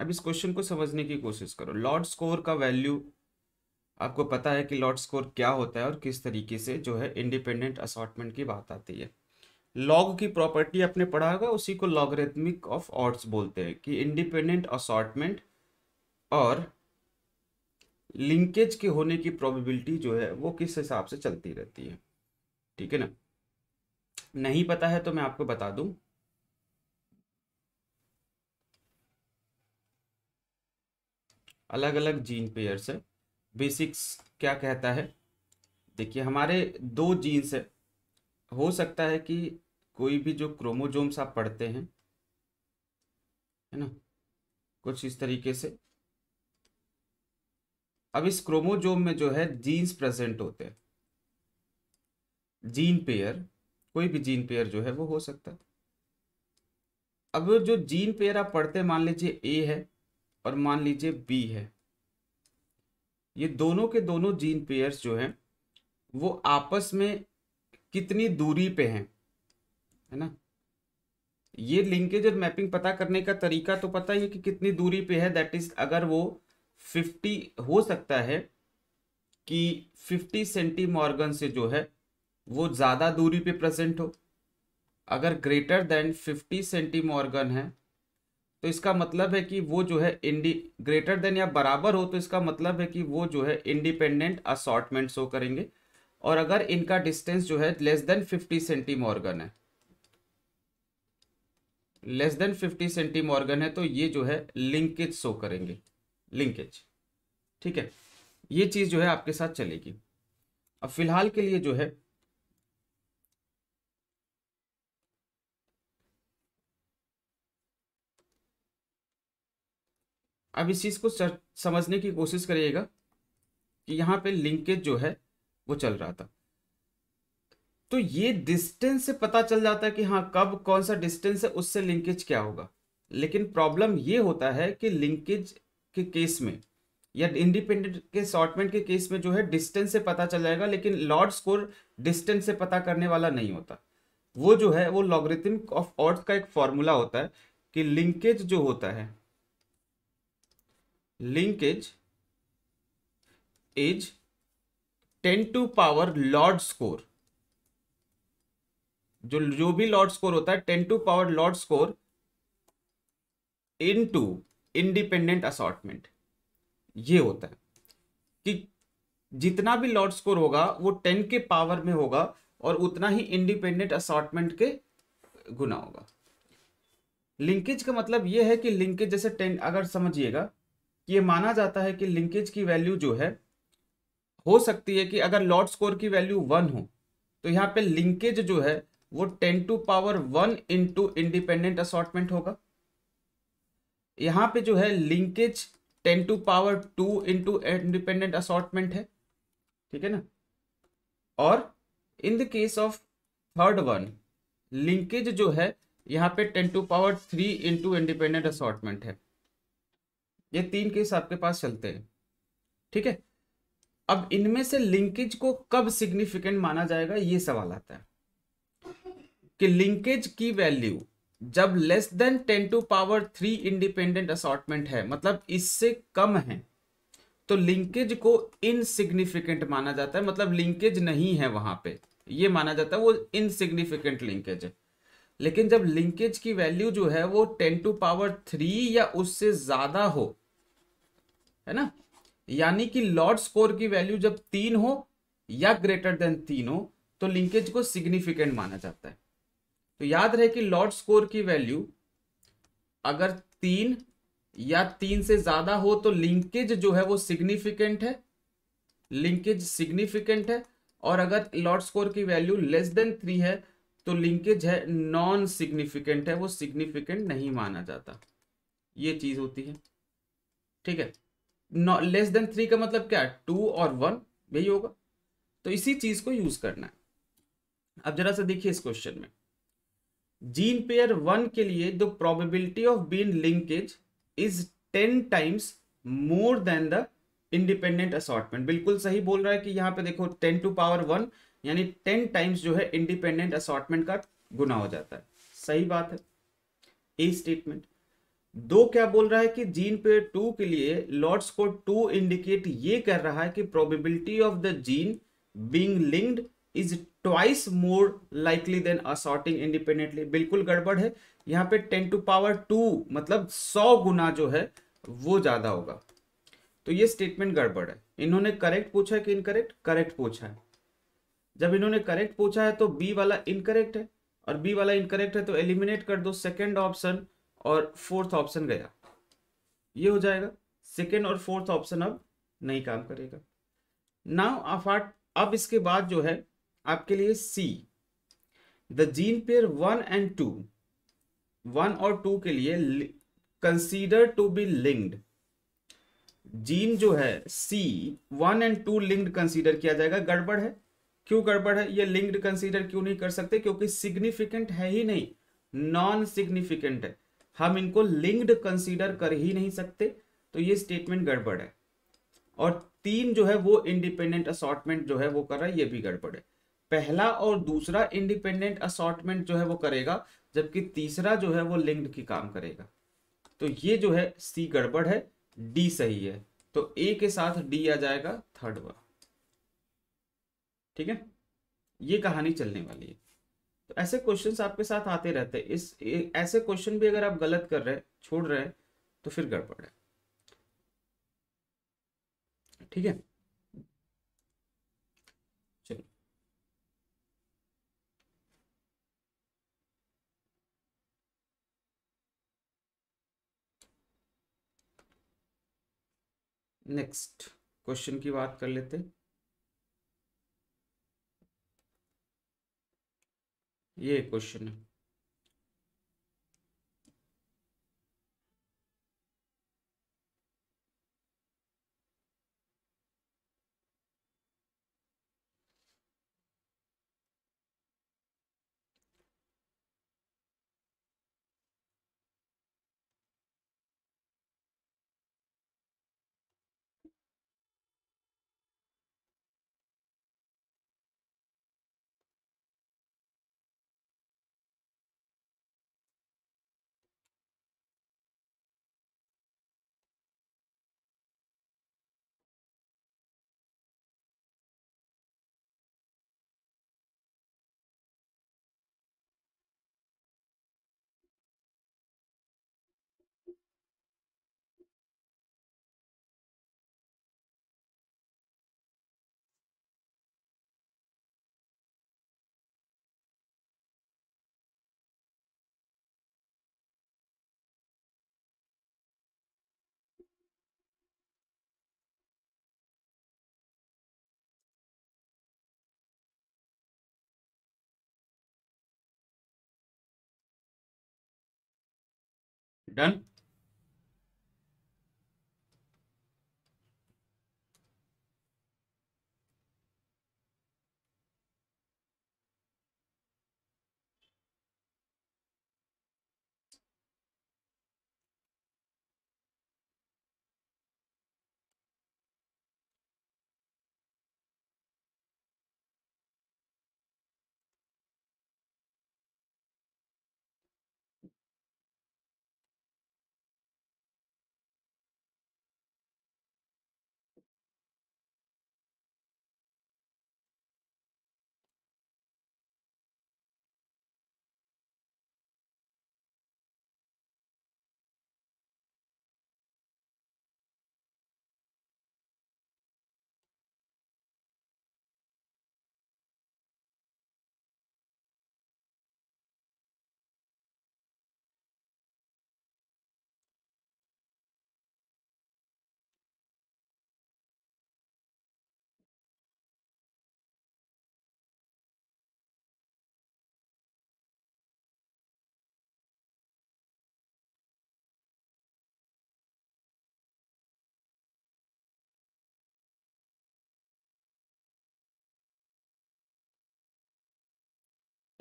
अब इस क्वेश्चन को समझने की कोशिश करो। लॉर्ड स्कोर का वैल्यू आपको पता है कि लॉर्ड स्कोर क्या होता है और किस तरीके से जो है इंडिपेंडेंट असॉटमेंट की बात आती है। लॉग की प्रॉपर्टी आपने पढ़ा होगा, उसी को लॉगरिथमिक ऑफ़ ऑर्ड्स बोलते हैं कि इंडिपेंडेंट असॉटमेंट और लिंकेज के होने की प्रोबेबिलिटी जो है, वो किस हिसाब से चलती रहती है? ठीक है ना? नहीं पता है तो मैं आपको बता दूँ। अलग अलग जीन पेयर्स है। बेसिक्स क्या कहता है? देखिए, हमारे दो जीन्स है। हो सकता है कि कोई भी जो क्रोमोजोम्स आप पढ़ते हैं, है ना? कुछ इस तरीके से। अब इस क्रोमोजोम में जो है जीन्स प्रेजेंट होते हैं। जीन पेयर, कोई भी जीन पेयर जो है वो हो सकता है। अब जो जीन पेयर आप पढ़ते मान लीजिए ए है और मान लीजिए बी है, ये दोनों के दोनों जीन पेयर्स जो हैं, वो आपस में कितनी दूरी पे हैं, है ना? ये लिंकेज और मैपिंग पता करने का तरीका तो पता ही है कि कितनी दूरी पे है दैट इज़ अगर वो 50 हो सकता है कि 50 सेंटी मॉर्गन से जो है, वो ज़्यादा दूरी पे प्रेजेंट हो। अगर ग्रेटर देन 50 सेंटी मॉर्गन है तो इसका मतलब है कि वो जो है इंडी, ग्रेटर देन या बराबर हो तो इसका मतलब है कि वो जो है इंडिपेंडेंट असॉर्टमेंट शो करेंगे। और अगर इनका डिस्टेंस जो है लेस देन 50 सेंटी मॉर्गन है, लेस देन 50 सेंटी मॉर्गन है तो ये जो है लिंकेज शो करेंगे। लिंकेज। ठीक है? ये चीज़ जो है आपके साथ चलेगी। अब फ़िलहाल के लिए जो है, अब इस चीज़ को समझने की कोशिश करिएगा कि यहाँ पे लिंकेज जो है, वो चल रहा था। तो ये डिस्टेंस से पता चल जाता है कि हाँ कब कौन सा डिस्टेंस है, उससे लिंकेज क्या होगा। लेकिन प्रॉब्लम ये होता है कि लिंकेज के केस में, या इंडिपेंडेंट के शॉर्टमेंट के केस में जो है डिस्टेंस से पता चल जाएगा, लेकिन लॉर्ड स्कोर डिस्टेंस से पता करने वाला नहीं होता। वो जो है, वो लॉगरिथम ऑफ़ ऑर्ड्स का एक फॉर्मूला होता है कि लिंकेज जो होता है linkage is ten to power LOD score जो जो भी लॉर्ड स्कोर होता है ten to power LOD score into independent assortment ये होता है कि जितना भी लॉर्ड स्कोर होगा, वो टेन के पावर में होगा और उतना ही इंडिपेंडेंट असॉटमेंट के गुना होगा। लिंकेज का मतलब ये है कि लिंकेज जैसे टेन अगर समझिएगा ये माना जाता है कि लिंकेज की वैल्यू जो है, हो सकती है कि अगर लॉर्ड स्कोर की वैल्यू वन हो तो यहाँ पे लिंकेज जो है, वो ten to power one into independent assortment होगा। यहाँ पे जो है linkage ten to power two into independent assortment है, ठीक है ना? और in the case of third one linkage जो है यहाँ पे ten to power three into independent assortment है। ये तीन केस आपके पास चलते हैं, ठीक है? अब इनमें से लिंकेज को कब सिग्निफिकेंट माना जाएगा, ये सवाल आता है कि लिंकेज की वैल्यू जब less than ten to power three independent assortment है मतलब इससे कम है तो लिंकेज को इनसिग्निफिकेंट माना जाता है मतलब लिंकेज नहीं है वहाँ पे। ये माना जाता है वो इनसिग्निफिकेंट लिंकेज है। लेकिन जब लिंकेज की वैल्यू जो है वो टेन टू पावर थ्री या उससे ज़्यादा हो, है ना? यानी कि लॉर्ड स्कोर की वैल्यू जब तीन हो या ग्रेटर देन तीन हो तो लिंकेज को सिग्निफिकेंट माना जाता है। तो याद रहे कि लॉर्ड स्कोर की वैल्यू अगर तीन या तीन से ज़्यादा हो तो लिंकेज जो है वो सिग्निफिकेंट है, लिंकेज सिग्निफिकेंट है, और अगर लॉर्ड स्कोर की वैल्यू लेस देन थ्री है तो लिंकेज है नॉन सिग्निफिकेंट है, वो सिग्निफिकेंट नहीं माना जाता। ये चीज़ होती है। ठीक है? लेस देन थ्री का मतलब क्या? है टू और वन, यही होगा। तो इसी चीज़ को यूज़ करना है। अब जरा सा देखिए इस क्वेश्चन में। जीन पेयर वन के लिए the probability of been linkage is ten times more than the independent assortment बिल्कुल सही बोल रहा है कि यहाँ पे देखो टेन टू पावर वन यानी टेन टाइम्स जो है इंडिपेंडेंट असॉर्टमेंट का गुना हो जाता है। सही बात है। ए स्टेटमेंट दो क्या बोल रहा है कि जीन पेयर टू के लिए लॉर्ड्स को टू इंडिकेट ये कर रहा है कि probability of the gene being linked is twice more likely than assorting independently बिल्कुल गड़बड़ है। यहाँ पे टेन टू पावर टू मतलब सौ गुना जो है, वो ज़्यादा होगा। तो ये स्टेटमेंट गड़बड़ है। इन्होंने करेक्ट पूछा है कि इनकरेक्ट करेक्ट पूछा है। जब इन्होंने करेक्ट पूछा है तो बी वाला इनकरेक्ट है। और बी वाला इनकरेक्ट है तो एलिमिनेट कर दो। सेकेंड ऑप्शन और फोर्थ ऑप्शन गया। ये हो जाएगा। सेकेंड और फोर्थ ऑप्शन अब नहीं काम करेगा। नाउ अफार्ट अब इसके बाद जो है आपके लिए see the gene pair one and two one और टू के लिए consider to be linked gene जो है C one and two linked consider किया जाएगा। गड़बड़ है? क्यों गड़बड़ है? ये लिंक्ड कंसीडर क्यों नहीं कर सकते? क्योंकि सिग्निफिकेंट है ही नहीं। नॉन सिग्निफिकेंट है। हम इनको लिंक्ड कंसीडर कर ही नहीं सकते तो ये स्टेटमेंट गड़बड़ है। और तीन जो है, वो इंडिपेंडेंट असॉर्टमेंट जो है, वो कर रहा है, ये भी गड़बड़ है। पहला और दूसरा इंडिपेंडेंट असॉर्टमेंट जो है वो करेगा, जबकि तीसरा जो है वो लिंक्ड की काम करेगा। तो ये जो है सी गड़बड़ है डी सही है। तो ए के साथ डी आ जाएगा थर्ड वन ठीक है? ये कहानी चलने वाली है। तो ऐसे क्वेश्चंस आपके साथ आते रहते हैं। इस ऐसे क्वेश्चन भी अगर आप गलत कर रहे छोड़ रहे तो फिर गड़बड़ है। ठीक है चलो नेक्स्ट क्वेश्चन की बात कर लेते ये क्वेश्चन है। Done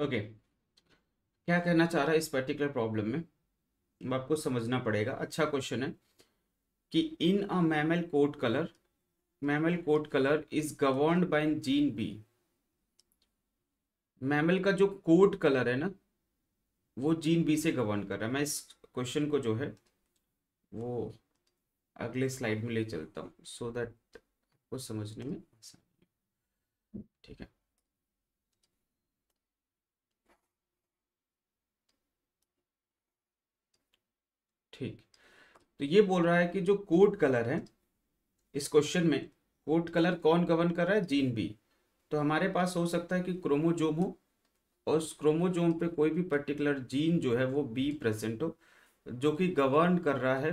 okay. क्या कहना चाह रहा है इस पर्टिकुलर प्रॉब्लम में? आपको समझना पड़ेगा। अच्छा क्वेश्चन है कि in a mammal coat colour mammal coat colour is governed by gene B mammal का जो कोट कलर है ना, वो जीन बी से गवर्न कर रहा है। मैं इस क्वेश्चन को जो है, वो अगले स्लाइड में ले चलता हूँ सो दैट आपको समझने में आसान ठीक है ठीक तो ये बोल रहा है कि जो कोड कलर है, इस क्वेश्चन में कोड कलर कौन गवर्न कर रहा है? जीन बी तो हमारे पास हो सकता है कि क्रोमोजोम हो, और उस क्रोमोजोम पे कोई भी पर्टिकुलर जीन जो है, वो बी प्रेजेंट हो, जो कि गवर्न कर रहा है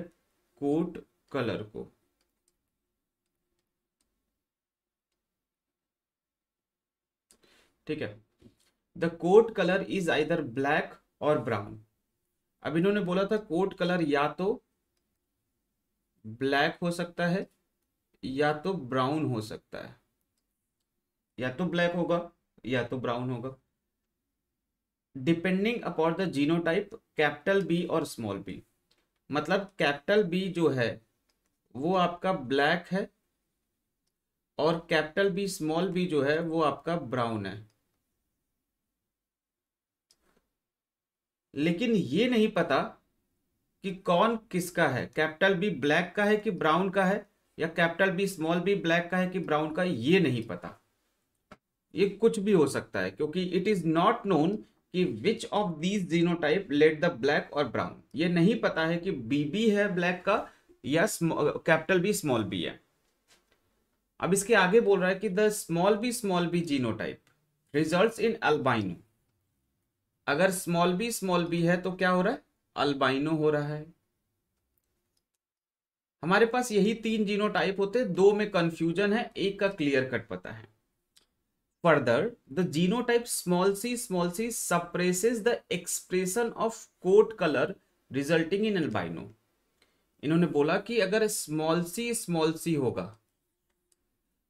कोट कलर को। ठीक है? The coat colour is either black और ब्राउन अब इन्होंने बोला था कोट कलर या तो ब्लैक हो सकता है, या तो ब्राउन हो सकता है। या तो ब्लैक होगा, या तो ब्राउन होगा। Depending upon the genotype capital B और स्मॉल बी मतलब कैपिटल बी जो है, वो आपका ब्लैक है, और कैपिटल बी स्मॉल बी जो है, वो आपका ब्राउन है। लेकिन ये नहीं पता कि कौन किसका है? कैपिटल बी ब्लैक का है कि ब्राउन का है? या capital B small b black का है कि ब्राउन का? ये नहीं पता। ये कुछ भी हो सकता है, क्योंकि इट इज़ नॉट नोन कि which of these genotype let the black और ब्राउन ये नहीं पता है कि बीबी है ब्लैक का या कैपिटल बी स्मॉल बी है। अब इसके आगे बोल रहा है कि the small b small b genotype result in albino अगर स्मॉल बी स्मॉल बी है तो क्या हो रहा है? अल्बाइनो हो रहा है। हमारे पास यही तीन जीनोटाइप होते हैं, दो में कंफ्यूजन है, एक का क्लियर कट पता है। Further the genotype small c small c suppresses the expression of coat colour resulting in albino इन्होंने बोला कि अगर स्मॉल सी स्मॉल सी होगा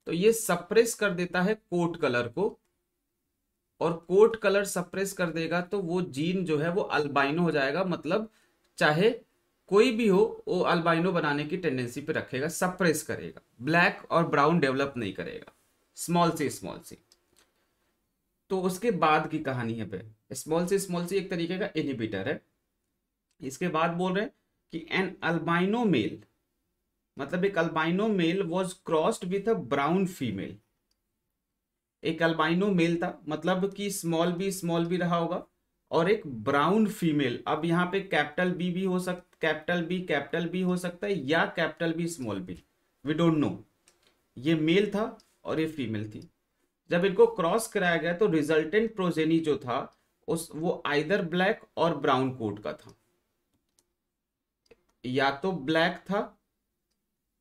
तो ये सप्रेस कर देता है कोट कलर को। और कोट कलर सप्रेस कर देगा तो वो जीन जो है वो अल्बाइनो हो जाएगा। मतलब चाहे कोई भी हो, वो अल्बाइनो बनाने की टेंडेंसी पे रखेगा सप्रेस करेगा। ब्लैक और ब्राउन डेवलप नहीं करेगा। स्मॉल से स्मॉल सी। तो उसके बाद की कहानी है पे। स्मॉल से स्मॉल सी एक तरीके का इनिबिटर है। इसके बाद बोल रहे हैं कि एन अल्बाइनो मेल मतलब एक albino male was crossed with a brown female एक अल्बाइनो मेल था मतलब कि स्मॉल बी स्मॉल बी रहा होगा, और एक ब्राउन फीमेल अब यहाँ पे कैपिटल बी भी हो सकता कैपिटल बी कैपिटल बी हो सकता है, या capital B small b we don't know ये मेल था और ये फीमेल थी। जब इनको क्रॉस कराया गया तो रिजल्टेंट प्रोजेनी जो था, उस, वो आइदर ब्लैक और ब्राउन कोट का था। या तो ब्लैक था,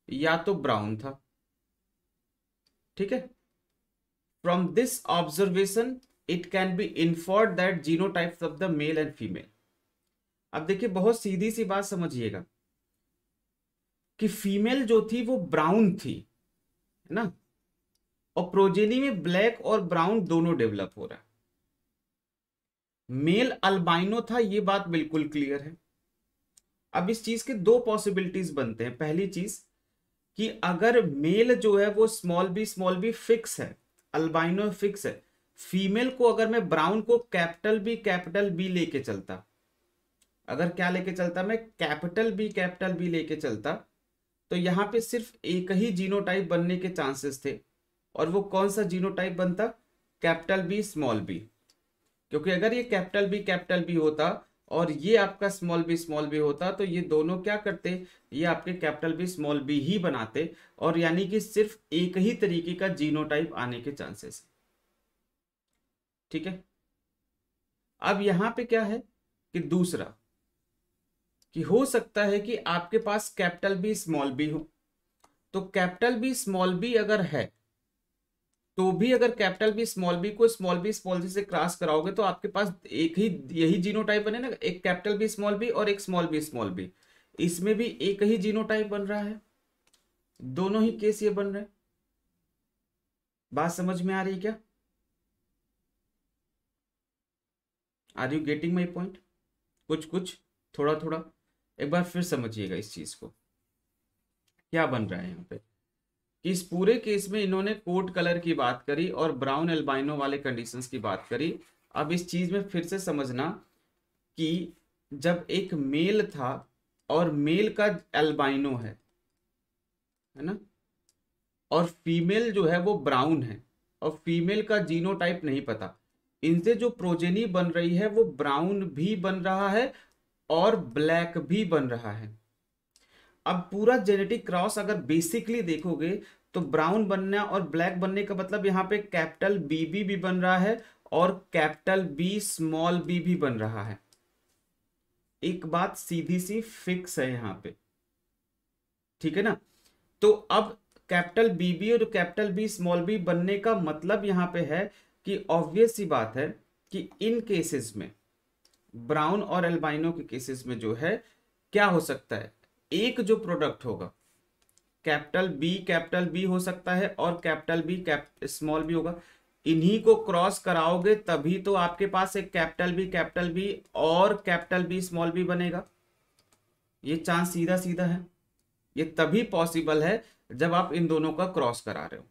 या तो ब्राउन था। ठीक है? From this observation it can be inferred that genotypes of the male and female अब देखिए, बहुत सीधी सी बात समझिएगा कि फीमेल जो थी, वो ब्राउन थी, है ना? और प्रोजेनी में ब्लैक और ब्राउन दोनों डेवलप हो रहा है। मेल अल्बाइनो था, ये बात बिल्कुल क्लियर है। अब इस चीज़ के दो पॉसिबिलिटीज बनते हैं। पहली चीज़ कि अगर मेल जो है, वो small b small b fix है अल्बाइनो फिक्स है। फीमेल को अगर मैं ब्राउन को कैपिटल बी कैपिटल बी लेके चलता, अगर क्या लेके चलता मैं? कैपिटल बी कैपिटल बी लेके चलता तो यहाँ पे सिर्फ़ एक ही जीनोटाइप बनने के चांसेस थे। और वो कौन सा जीनोटाइप बनता? कैपिटल बी स्मॉल बी क्योंकि अगर ये कैपिटल बी कैपिटल बी होता और ये आपका स्मॉल बी स्मॉल बी होता तो ये दोनों क्या करते? ये आपके कैपिटल बी स्मॉल बी ही बनाते, और यानी कि सिर्फ़ एक ही तरीके का जीनोटाइप आने के चांसेस ठीक है? अब यहाँ पे क्या है कि दूसरा, कि हो सकता है कि आपके पास कैपिटल बी स्मॉल बी हो। तो कैपिटल बी स्मॉल बी अगर है तो भी अगर कैपिटल बी स्मॉल बी को स्मॉल बी स्मॉल बी से क्रॉस कराओगे तो आपके पास एक ही, यही जीनोटाइप बने ना, एक कैपिटल बी स्मॉल बी और एक स्मॉल बी स्मॉल बी इसमें भी एक ही जीनोटाइप बन रहा है। दोनों ही केस ये बन रहे बात समझ में आ रही क्या? Are you getting my point कुछ कुछ, थोड़ा थोड़ा। एक बार फिर समझिएगा इस चीज़ को। क्या बन रहा है यहाँ पे? कि इस पूरे केस में इन्होंने कोट कलर की बात करी और ब्राउन एल्बाइनो वाले कंडीशंस की बात करी। अब इस चीज़ में फिर से समझना कि जब एक मेल था और मेल का एल्बाइनो है है ना? और फीमेल जो है वो ब्राउन है और फीमेल का जीनोटाइप नहीं पता। इनसे जो प्रोजेनी बन रही है वो ब्राउन भी बन रहा है और ब्लैक भी बन रहा है। अब पूरा जेनेटिक क्रॉस अगर बेसिकली देखोगे तो ब्राउन बनना और ब्लैक बनने का मतलब यहाँ पे कैपिटल बी बी भी बन रहा है और कैपिटल बी स्मॉल बी भी बन रहा है। एक बात सीधी सी फिक्स है यहाँ पे। ठीक है ना? तो अब कैपिटल बी बी और कैपिटल बी स्मॉल बी बनने का मतलब यहाँ पे है कि ऑब्वियस सी बात है कि इन केसेस में ब्राउन और एल्बाइनो के केसेस में जो है, क्या हो सकता है? एक जो प्रोडक्ट होगा कैपिटल बी कैपिटल बी हो सकता है और capital B cap small b होगा। इन्हीं को क्रॉस कराओगे, तभी तो आपके पास एक कैपिटल बी कैपिटल बी और कैपिटल बी स्मॉल बी बनेगा। ये चांस सीधा सीधा है। ये तभी पॉसिबल है जब आप इन दोनों का क्रॉस करा रहे हो।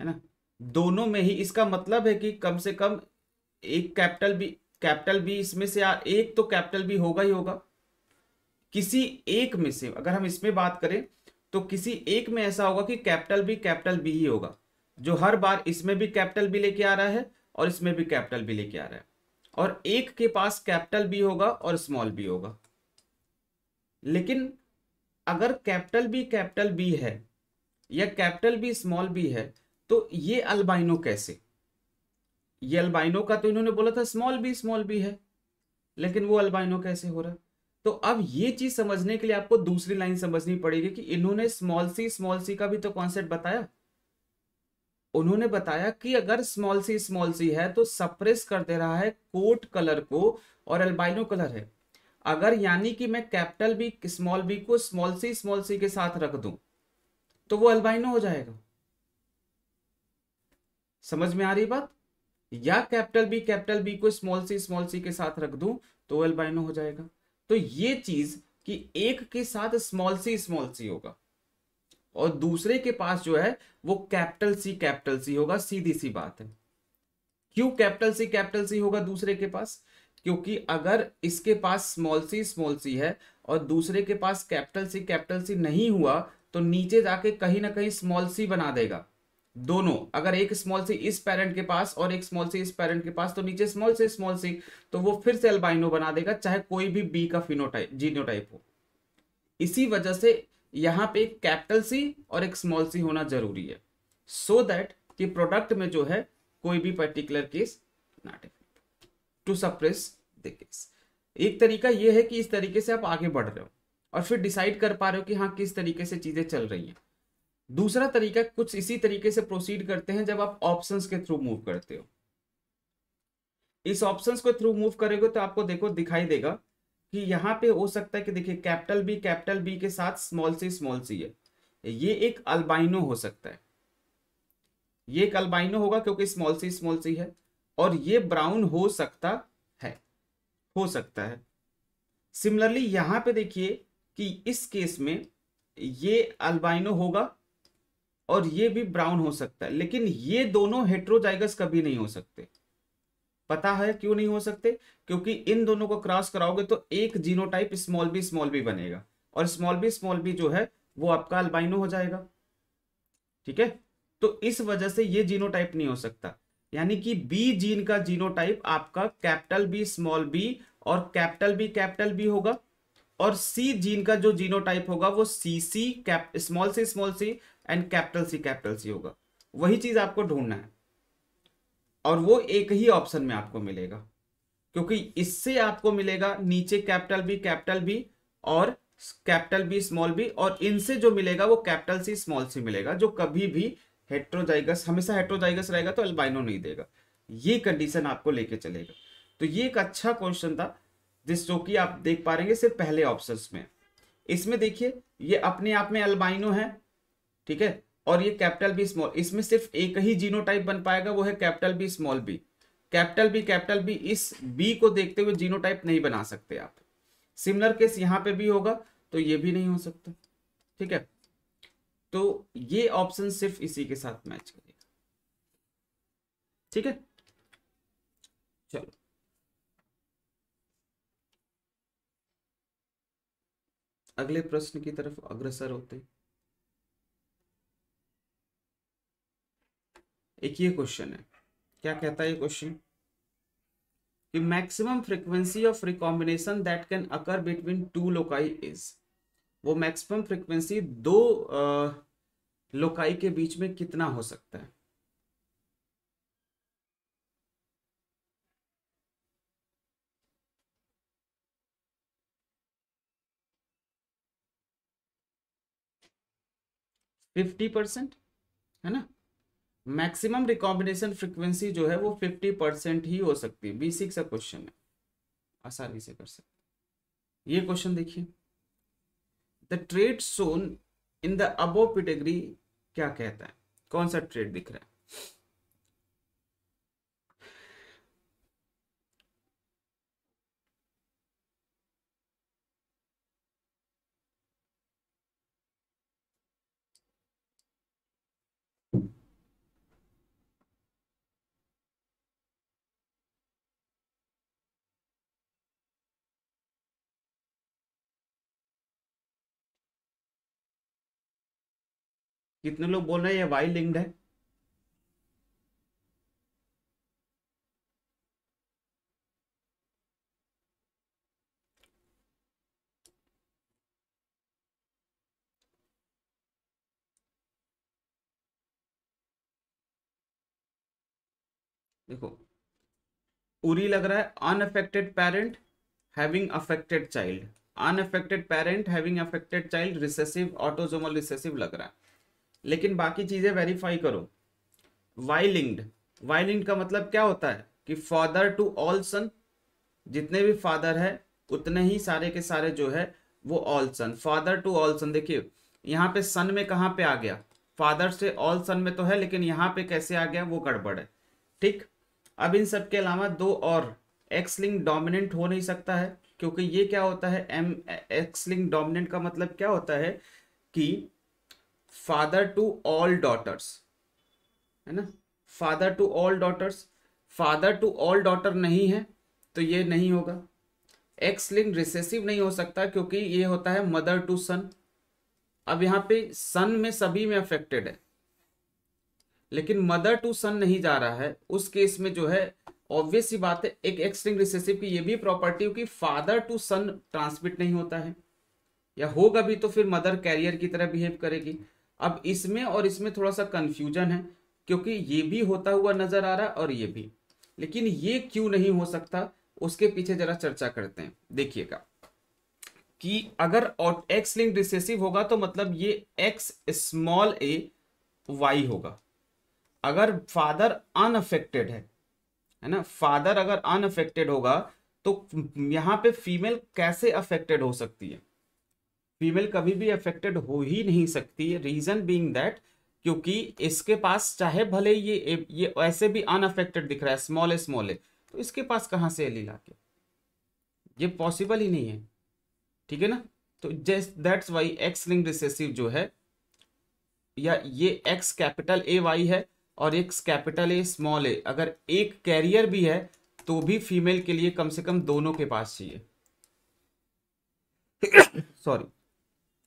है ना? दोनों में ही इसका मतलब है कि कम से कम एक कैपिटल बी कैपिटल बी इसमें से एक तो कैपिटल बी होगा ही होगा। किसी एक में से, अगर हम इसमें बात करें तो किसी एक में ऐसा होगा कि कैपिटल बी कैपिटल बी ही होगा, जो हर बार इसमें भी कैपिटल बी लेके आ रहा है और इसमें भी कैपिटल बी लेके आ रहा है। और एक के पास कैपिटल बी होगा और स्मॉल बी होगा। लेकिन अगर कैपिटल बी कैपिटल बी है या कैपिटल बी स्मॉल बी है तो ये अल्बाइनो कैसे? ये अल्बाइनो का तो इन्होंने बोला था स्मॉल बी स्मॉल बी है, लेकिन वो अल्बाइनो कैसे हो रहा? है तो अब ये चीज़ समझने के लिए आपको दूसरी लाइन समझनी पड़ेगी कि इन्होंने स्मॉल सी स्मॉल सी का भी तो कॉन्सेप्ट बताया। उन्होंने बताया कि अगर स्मॉल सी स्मॉल सी है तो सप्रेस कर दे रहा है कोट कलर को और अल्बाइनो कलर है। अगर यानी कि मैं कैपिटल बी स्मॉल बी को स्मॉल सी स्मॉल सी के साथ रख दूँ तो वो अल्बाइनो हो जाएगा। समझ में आ रही बात? या कैपिटल बी कैपिटल बी को स्मॉल सी स्मॉल सी के साथ रख दूँ तो अल्बाइनो हो जाएगा। तो ये चीज़ कि एक के साथ स्मॉल सी स्मॉल सी होगा। और दूसरे के पास जो है, वो कैपिटल सी कैपिटल सी होगा, सीधी सी बात है। क्यों कैपिटल सी कैपिटल सी होगा दूसरे के पास? क्योंकि अगर इसके पास स्मॉल सी स्मॉल सी है और दूसरे के पास कैपिटल सी कैपिटल सी नहीं हुआ तो नीचे जाके कहीं ना कहीं स्मॉल सी बना देगा। दोनों, अगर एक स्मॉल सी इस पेरेंट के पास और एक स्मॉल सी इस पेरेंट के पास तो नीचे स्मॉल से स्मॉल सी तो वो फिर से अल्बाइनो बना देगा, चाहे कोई भी बी का फिनोटाइप जीनोटाइप हो। इसी वजह से यहाँ पे एक कैपिटल सी और एक स्मॉल सी होना ज़रूरी है सो so दैट कि प्रोडक्ट में जो है, कोई भी particular case not to suppress the case एक तरीका यह है कि इस तरीके से आप आगे बढ़ रहे हो और फिर डिसाइड कर पा रहे हो कि हाँ किस तरीके से चीज़ें चल रही हैं। दूसरा तरीका, कुछ इसी तरीके से प्रोसीड करते हैं जब आप ऑप्शंस के थ्रू मूव करते हो। इस ऑप्शंस को थ्रू मूव करेंगे तो आपको देखो, दिखाई देगा कि यहाँ पे हो सकता है कि देखिए कैपिटल बी कैपिटल बी के साथ स्मॉल सी स्मॉल सी है। ये एक अल्बाइनो हो सकता है। ये एक अल्बाइनो होगा क्योंकि स्मॉल सी स्मॉल सी है और ये ब्राउन हो सकता है, हो सकता है। सिमिलरली यहाँ पे देखिए कि इस केस में ये अल्बाइनो होगा और ये भी ब्राउन हो सकता है, लेकिन ये दोनों हेट्रोजाइगस कभी नहीं हो सकते। पता है क्यों नहीं हो सकते? क्योंकि इन दोनों को क्रॉस कराओगे तो एक genotype small b small b बनेगा और स्मॉल बी स्मॉल बी जो है, वो आपका अल्बाइनो हो जाएगा। ठीक है? तो इस वजह से ये जीनोटाइप नहीं हो सकता। यानी कि बी जीन का जीनोटाइप आपका कैपिटल बी स्मॉल बी और कैपिटल बी कैपिटल बी होगा और सी जीन का जो जीनोटाइप होगा, वो C C cap small c small c and capital C capital C होगा। वही चीज़ आपको ढूंढना है। और वो एक ही ऑप्शन में आपको मिलेगा। क्योंकि इससे आपको मिलेगा नीचे कैपिटल बी कैपिटल बी और कैपिटल बी, स्मॉल बी और इनसे जो मिलेगा वो कैपिटल सी, स्मॉल सी मिलेगा, जो कभी भी हेट्रोजाइगस, हमेशा हेट्रोजाइगस रहेगा तो अल्बाइनो नहीं देगा। ये कंडीशन आपको लेके चलेगा। तो ये एक अच्छा क्वेश्चन था, जिस जो कि आप देख पा रहे सिर्फ़ पहले ऑप्शन में। इसमें देखिए, ये अपने आप में अल्बाइनो है ठीक है? और ये कैपिटल बी स्मॉल इसमें सिर्फ़ एक ही जीनोटाइप बन पाएगा, वो है capital B small b capital B capital B इस बी को देखते हुए जीनोटाइप नहीं बना सकते आप। सिमिलर केस यहाँ पे भी होगा तो ये भी नहीं हो सकता। ठीक है? तो ये ऑप्शन सिर्फ़ इसी के साथ मैच करेगा। ठीक है? चलो। अगले प्रश्न की तरफ़ अग्रसर होते हैं। एक ये क्वेश्चन है। क्या कहता है ये क्वेश्चन कि maximum frequency of recombination that can occur between two loci is वो मैक्सिमम फ्रीक्वेंसी दो लोकाई के बीच में कितना हो सकता है? फिफ्टी परसेंट है ना? मैक्सिमम रिकॉम्बिनेशन फ्रीक्वेंसी जो है वो फिफ्टी परसेंट ही हो सकती है। बेसिक सा क्वेश्चन है। आसानी से कर सकते ये क्वेश्चन देखिए। The trait shown in the above pedigree क्या कहता है? कौन सा ट्रेड दिख रहा है? कितने लोग बोल रहे हैं, ये वाई लिंक्ड है। देखो, उरी लग रहा है unaffected parent having affected child unaffected parent having affected child recessive autosomal recessive लग रहा है। लेकिन बाकी चीज़ें वेरीफाई करो। वाई लिंक्ड वाई लिंक्ड का मतलब क्या होता है? कि फादर टू ऑल सन जितने भी फादर है, उतने ही सारे के सारे जो है, वो all son father to all son देखिए, यहाँ पे सन में कहाँ पे आ गया? फादर से ऑल सन में तो है, लेकिन यहाँ पे कैसे आ गया? वो गड़बड़ है। ठीक? अब इन सब के अलावा दो और। एक्स लिंक डोमिनेंट हो नहीं सकता है, क्योंकि ये क्या होता है? एम एक्स लिंक डोमिनेंट का मतलब क्या होता है? कि फादर टू ऑल डॉटर्स है ना? Father to all daughters father to all daughter नहीं है तो ये नहीं होगा। एक्स लिंक रिसेसिव नहीं हो सकता क्योंकि ये होता है मदर टू सन अब यहाँ पे सन में सभी में अफेक्टेड है। लेकिन मदर टू सन नहीं जा रहा है। उस केस में जो है ऑब्वियस ही बात है, एक एक्स लिंक रिसेसिव की ये भी प्रॉपर्टी कि फादर टू सन ट्रांसमिट नहीं होता है। या होगा भी तो फिर मदर कैरियर की तरह बिहेव करेगी। अब इसमें और इसमें थोड़ा सा कंफ्यूजन है, क्योंकि ये भी होता हुआ नज़र आ रहा और ये भी। लेकिन ये क्यों नहीं हो सकता, उसके पीछे जरा चर्चा करते हैं। देखिएगा कि अगर एक्स लिंक रिसेसिव होगा तो मतलब ये एक्स स्मॉल ए वाई होगा। अगर फादर अनअफेक्टेड है है ना? फादर अगर अनअफेक्टेड होगा तो यहाँ पे फीमेल कैसे अफेक्टेड हो सकती है? फीमेल कभी भी अफेक्टेड हो ही नहीं सकती रीजन बीइंग दैट क्योंकि इसके पास चाहे भले ये ये ऐसे भी अनअफेक्टेड दिख रहा है स्मॉल स्मॉल तो इसके पास कहाँ से एलील आके ये पॉसिबल ही नहीं है, ठीक है ना? तो just that's why X link recessive जो है, या ये एक्स कैपिटल ए वाई है और X capital A small A अगर एक कैरियर भी है तो भी फीमेल के लिए कम से कम दोनों के पास चाहिए। सॉरी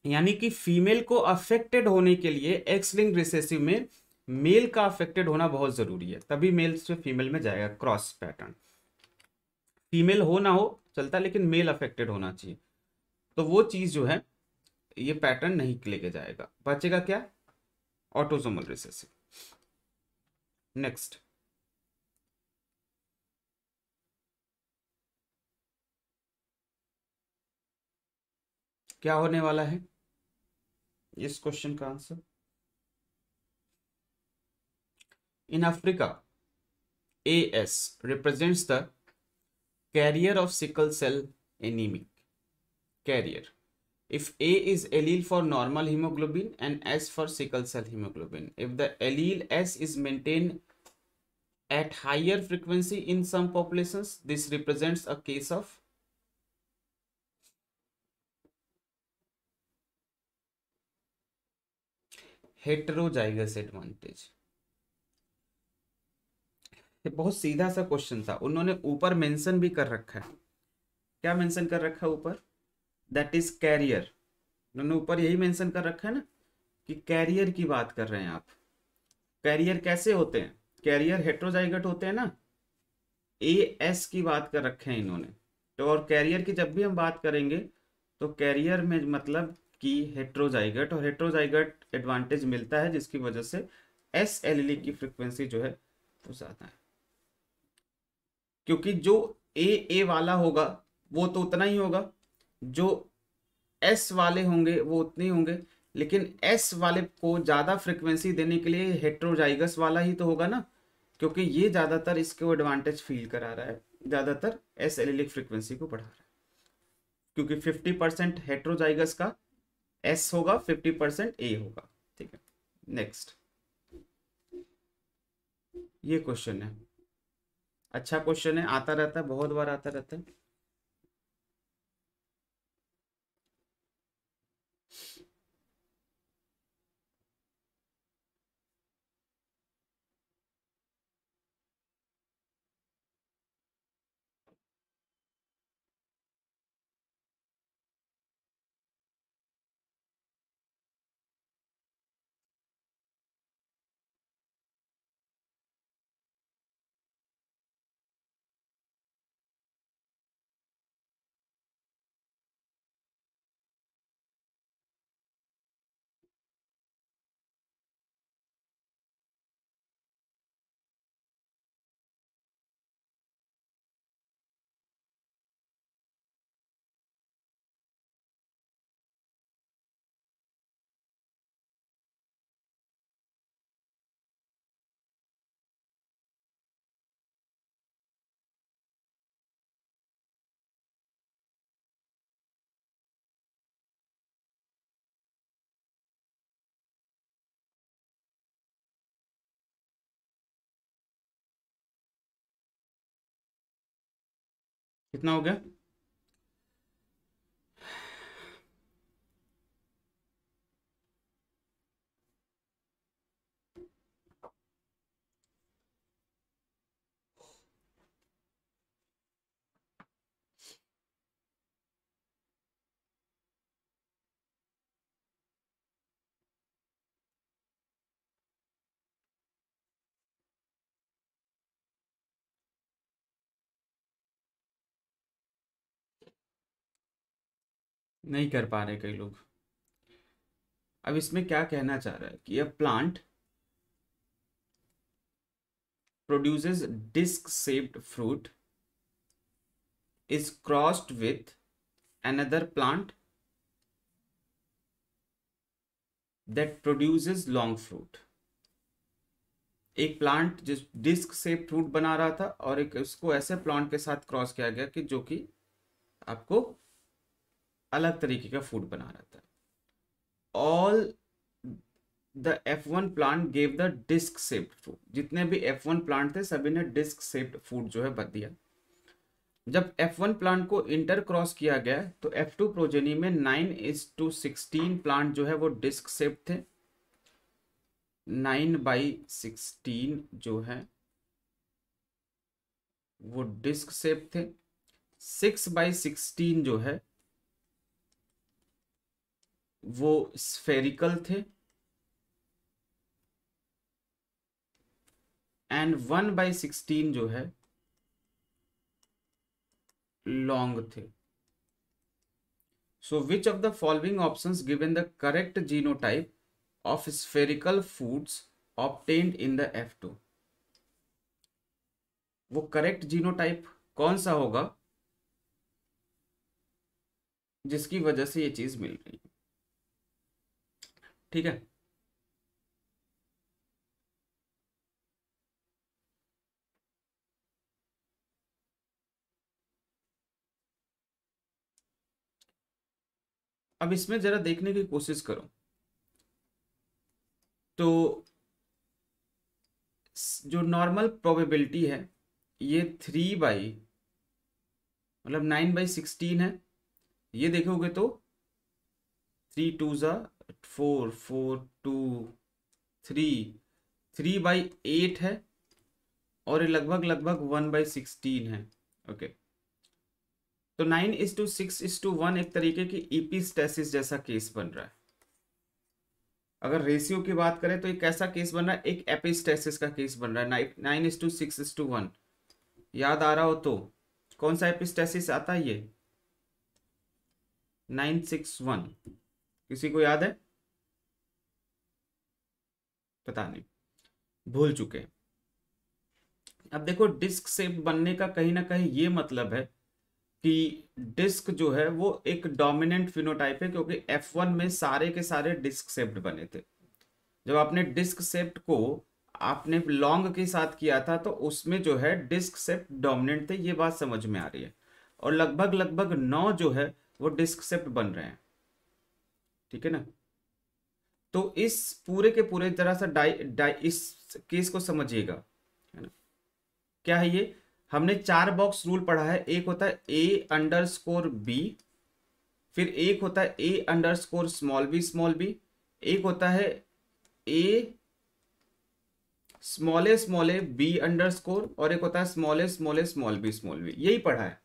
यानी कि फीमेल को अफेक्टेड होने के लिए एक्स लिंक रिसेसिव में मेल का अफेक्टेड होना बहुत ज़रूरी है। तभी मेल से फीमेल में जाएगा क्रॉस पैटर्न फीमेल हो ना हो, चलता, लेकिन मेल अफेक्टेड होना चाहिए। तो वो चीज़ जो है, ये पैटर्न नहीं लेके जाएगा। बचेगा क्या? ऑटोसोमल रिसेसिव नेक्स्ट क्या होने वाला है? इस क्वेश्चन का answer in Africa A S represents the carrier of sickle cell anemic carrier if A is allele for normal hemoglobin and S for sickle cell hemoglobin. If the allele S is maintained at higher frequency in some populations, this represents a case of advantage. ये बहुत सीधा सा question था। उन्होंने ऊपर mention भी कर रखा है। क्या मेंशन कर रखा है ऊपर? दैट इज़ कैरियर उन्होंने ऊपर यही मेंशन कर रखा है ना कि कैरियर की बात कर रहे हैं आप। कैरियर कैसे होते हैं? कैरियर हेट्रोजाइगट होते हैं ना। ए एस की बात कर रखे हैं इन्होंने। तो और कैरियर की जब भी हम बात करेंगे तो कैरियर में मतलब कि हेट्रोजाइगट और हेट्रोजाइगट एडवांटेज मिलता है, जिसकी वजह से एस एल की फ्रिक्वेंसी जो है, वो ज़्यादा है। क्योंकि जो ए ए वाला होगा, वो तो उतना ही होगा। जो एस वाले होंगे, वो उतने ही होंगे। लेकिन एस वाले को ज़्यादा फ्रिक्वेंसी देने के लिए हेट्रोजाइगस वाला ही तो होगा ना, क्योंकि ये ज़्यादातर इसको एडवांटेज फील करा रहा है। ज़्यादातर एस एलिलिक फ्रिक्वेंसी को बढ़ा रहा है। क्योंकि 50 परसेंट हेट्रोजाइगस का एस होगा 50 परसेंट ए होगा। ठीक है नेक्स्ट ये क्वेश्चन है। अच्छा क्वेश्चन है, आता रहता है, बहुत बार आता रहता है। कितना हो गया? नहीं कर पा रहे कई लोग। अब इसमें क्या कहना चाह रहा है कि यह plant produces disc shaped fruit is crossed with another plant that produces long fruit. एक प्लांट जिस डिस्क से फ्रूट बना रहा था और एक उसको ऐसे प्लांट के साथ क्रॉस किया गया कि जो कि आपको अलग तरीके का फ़ूड बना रहा था all the F one plant gave the disc shaped food जितने भी एफ़ वन प्लांट थे, सभी ने डिस्क सेप्ड फ़ूड जो है बद दिया। जब एफ़ वन प्लांट को इंटर क्रॉस किया गया तो एफ़ टू प्रोजेनी में nine is to sixteen plant जो है, वो डिस्क सेप थे। नाइन बाई सिक्सटीन जो है, वो डिस्क सेप थे। सिक्स बाई सिक्सटीन जो है वो स्फेरिकल थे। एंड वन बाई सिक्सटीन जो है लॉन्ग थे। So which of the following options given the correct genotype of spherical foods obtained in the F two वो करेक्ट जीनोटाइप कौन सा होगा, जिसकी वजह से ये चीज़ मिल रही ठीक है? अब इसमें जरा देखने की कोशिश करो। तो जो नॉर्मल प्रोबेबिलिटी है, ये थ्री बाई मतलब नाइन बाई सिक्सटीन है। ये देखोगे तो थ्री टू ज़ा four four to three three by eight है और ये लगभग लगभग वन बाई सिक्सटीन है ओके तो nine is to six is to one एक तरीके की इपीस्टेसिस जैसा केस बन रहा है। अगर रेशियो की बात करें तो एक ऐसा केस बन रहा है, एक एपिस्टेसिस का केस बन रहा है। Nine is to six is to one याद आ रहा हो तो कौन सा एपिस्टेसिस आता है ये? नाइन सिक्स वन किसी को याद है? पता नहीं, भूल चुके अब देखो, डिस्क शेप बनने का कहीं ना कहीं ये मतलब है कि डिस्क जो है वो एक डोमिनेंट फिनोटाइप है, क्योंकि F1 में सारे के सारे डिस्क शेप्ड बने थे। जब आपने डिस्क शेप्ड को आपने लॉन्ग के साथ किया था तो उसमें जो है डिस्क शेप्ड डोमिनेंट थे, ये बात समझ में आ रही है। और लगभग लगभग नौ जो है, वो डिस्क शेप्ड बन रहे हैं। ठीक है ना? तो इस पूरे के पूरे तरह से डाई डाई, इस केस को समझिएगा, है ना? क्या है ये? हमने चार बॉक्स रूल पढ़ा है, एक होता है ए अंडर स्कोर बी फिर एक होता है A underscore small B small B एक होता है A small small B underscore और एक होता है small small small B small B यही पढ़ा है।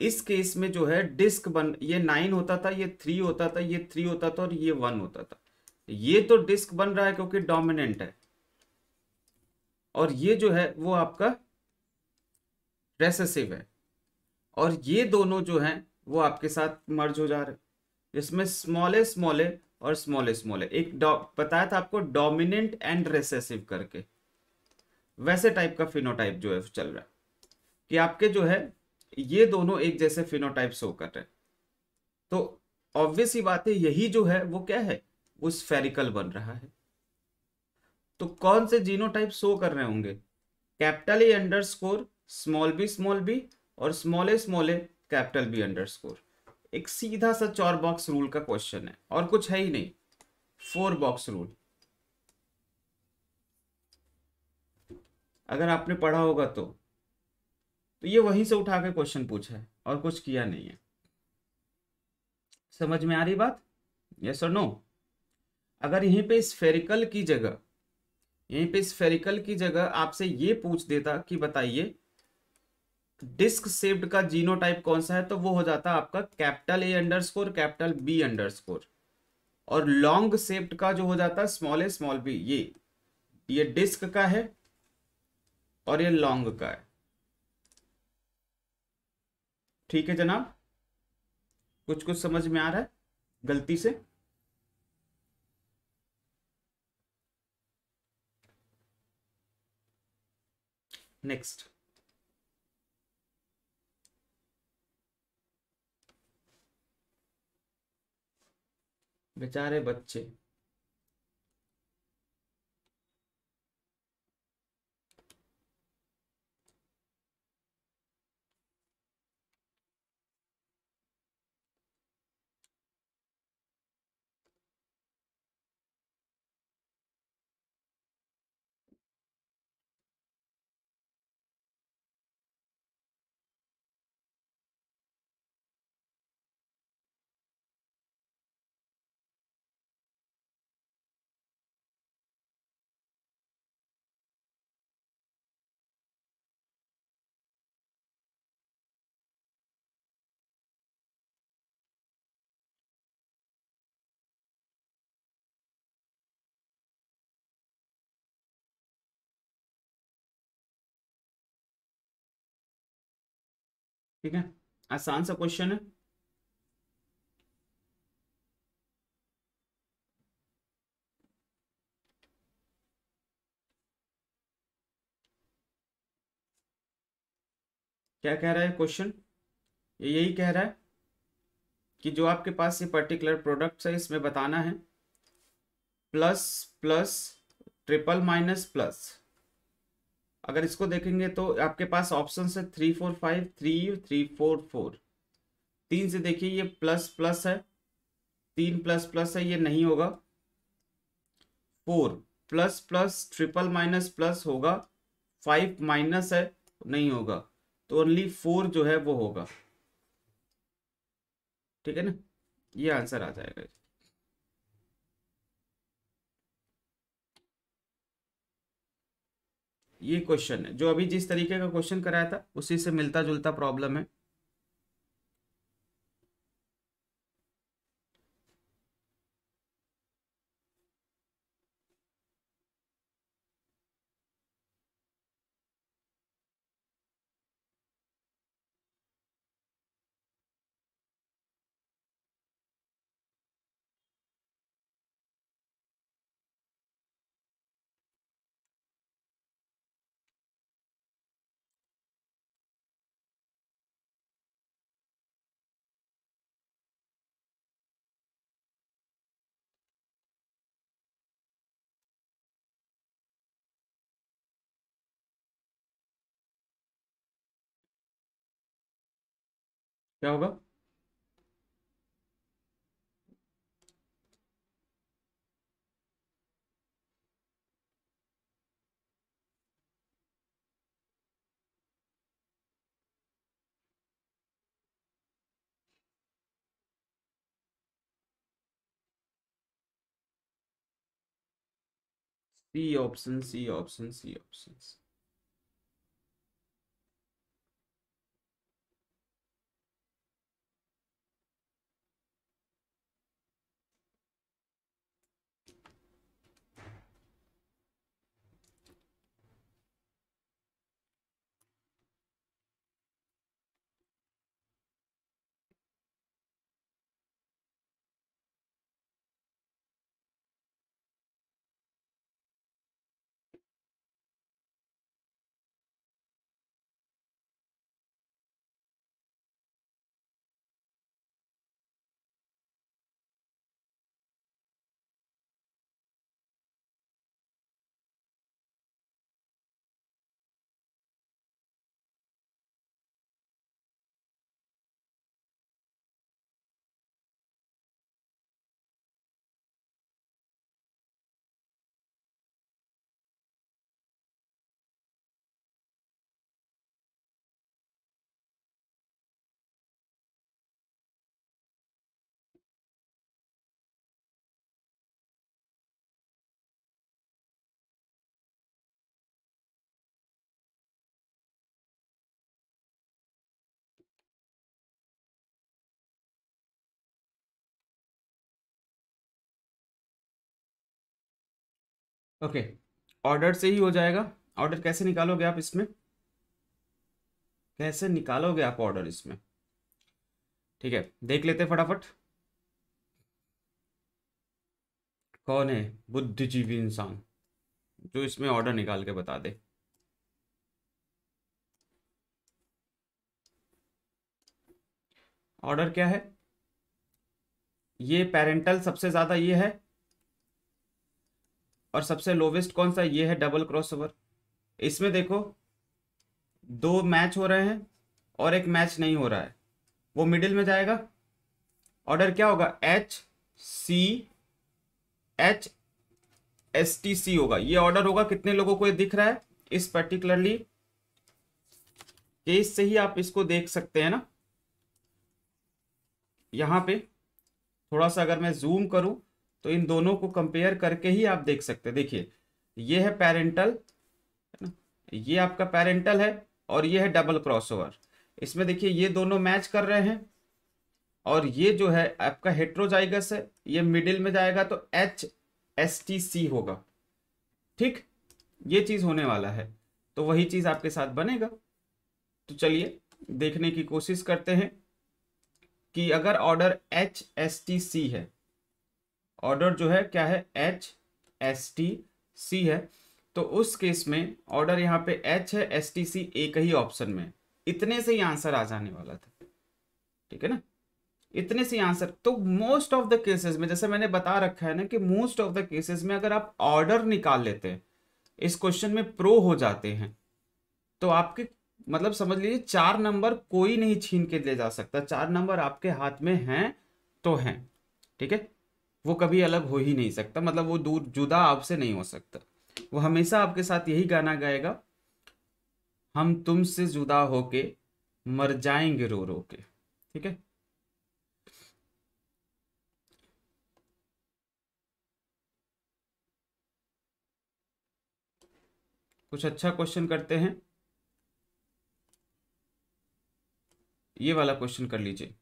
इस केस में जो है डिस्क बन, ये नाइन होता था, ये थ्री होता था, ये थ्री होता था, और ये वन होता था। ये तो डिस्क बन रहा है क्योंकि डोमिनेंट है। और ये जो है, वो आपका रेसेसिव है। और ये दोनों जो हैं, वो आपके साथ मर्ज हो जा रहे जिसमें स्मॉले स्मॉले और स्मॉले स्मॉले एक बताया था आपको डोमिनेंट एंड रेसेसिव करके। वैसे टाइप का फिनोटाइप जो है चल रहा है। कि आपके जो है, ये दोनों एक जैसे फिनोटाइप शो कर रहे हैं। तो ऑब्वियस ही बात है, यही जो है, वो क्या है? वो स्फेरिकल बन रहा है। तो कौन से जीनोटाइप शो कर रहे होंगे? Capital A underscore small B small B और small A small A capital B underscore एक सीधा सा चार बॉक्स रूल का क्वेश्चन है, और कुछ है ही नहीं। फोर बॉक्स रूल अगर आपने पढ़ा होगा तो। तो ये वहीं से उठा के क्वेश्चन पूछा है, और कुछ किया नहीं है। समझ में आ रही बात? यस और नो अगर यहीं पे स्फेरिकल की जगह, यहीं पे स्फेरिकल की जगह आपसे ये पूछ देता कि बताइए डिस्क शेप्ड का जीनोटाइप कौन सा है तो वो हो जाता आपका capital A underscore capital B underscore और लॉन्ग शेप्ड का जो हो जाता स्मॉल ए स्मॉल बी ये ये डिस्क का है और ये लॉन्ग का है. ठीक है जनाब? कुछ कुछ समझ में आ रहा है? गलती से? नेक्स्ट बेचारे बच्चे। ठीक है? आसान सा क्वेश्चन है। क्या कह रहा है क्वेश्चन ये यही कह रहा है कि जो आपके पास ये पर्टिकुलर प्रोडक्ट्स है, इसमें बताना है। Plus plus triple minus plus अगर इसको देखेंगे तो आपके पास ऑप्शन है three four five three three four four तीन से देखिए, ये प्लस प्लस है। तीन प्लस प्लस है, ये नहीं होगा। Four plus plus triple minus plus होगा। फाइव माइनस है, नहीं होगा। तो ओनली फोर जो है, वो होगा। ठीक है ना? ये आंसर आ जाएगा। ये क्वेश्चन है। जो अभी जिस तरीके का क्वेश्चन कराया था, उसी से मिलता जुलता प्रॉब्लम है। क्या होगा C option C option C option okay order से ही हो जाएगा। ऑर्डर कैसे निकालोगे आप इसमें? कैसे निकालोगे आप ऑर्डर इसमें? ठीक है, देख लेते फटाफट। कौन है? बुद्धिजीवी इंसान, जो इसमें ऑर्डर निकाल के बता दे। ऑर्डर क्या है? ये पेरेंटल सबसे ज़्यादा ये है। और सबसे लोवेस्ट कौन सा? ये है डबल क्रॉसओवर इसमें देखो, दो मैच हो रहे हैं और एक मैच नहीं हो रहा है। वो मिडिल में जाएगा। ऑर्डर क्या होगा? H C H S T C होगा। ये ऑर्डर होगा कितने लोगों को ये दिख रहा है? इस पर्टिकुलरली केस से ही आप इसको देख सकते हैं ना। यहाँ पे थोड़ा सा अगर मैं जूम करूँ तो इन दोनों को कंपेयर करके ही आप देख सकते हैं। देखिए, ये है पेरेंटल है ना? ये आपका पेरेंटल है और ये है डबल क्रॉसओवर इसमें देखिए, ये दोनों मैच कर रहे हैं और ये जो है, आपका हेट्रोजाइगस है, ये मिडिल में जाएगा तो एच एस टी सी होगा। ठीक? ये चीज़ होने वाला है। तो वही चीज़ आपके साथ बनेगा। तो चलिए, देखने की कोशिश करते हैं कि अगर order H S T C है ऑर्डर जो है, क्या है? एच एस टी सी है। तो उस केस में ऑर्डर यहाँ पे एच है एस टी सी एक ही ऑप्शन में। इतने से ही आंसर आ जाने वाला था। ठीक है ना? इतने से आंसर। तो मोस्ट ऑफ़ द केसेस में, जैसे मैंने बता रखा है ना कि मोस्ट ऑफ़ द केसेस में अगर आप ऑर्डर निकाल लेते हैं, इस क्वेश्चन में प्रो हो जाते हैं तो आपके मतलब समझ लीजिए, चार नंबर कोई नहीं छीन के ले जा सकता। चार नंबर आपके हाथ में हैं तो हैं। ठीक है? वो कभी अलग हो ही नहीं सकता मतलब वो दूर जुदा आपसे नहीं हो सकता। वो हमेशा आपके साथ यही गाना गाएगा, हम तुमसे जुदा होके मर जाएँगे रो रो के। ठीक है? कुछ अच्छा क्वेश्चन करते हैं? ये वाला क्वेश्चन कर लीजिए।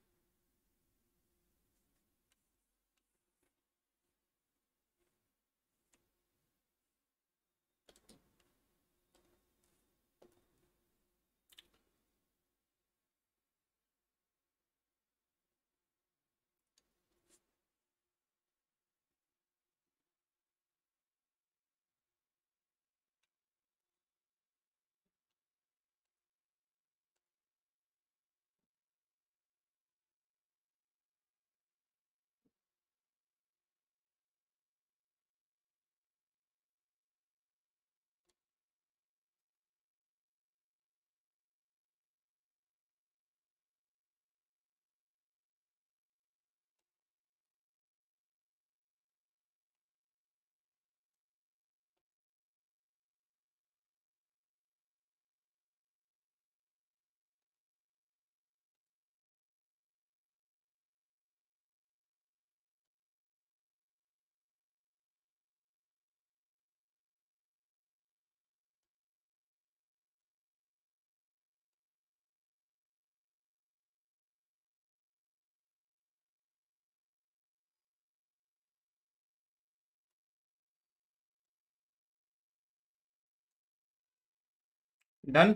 Done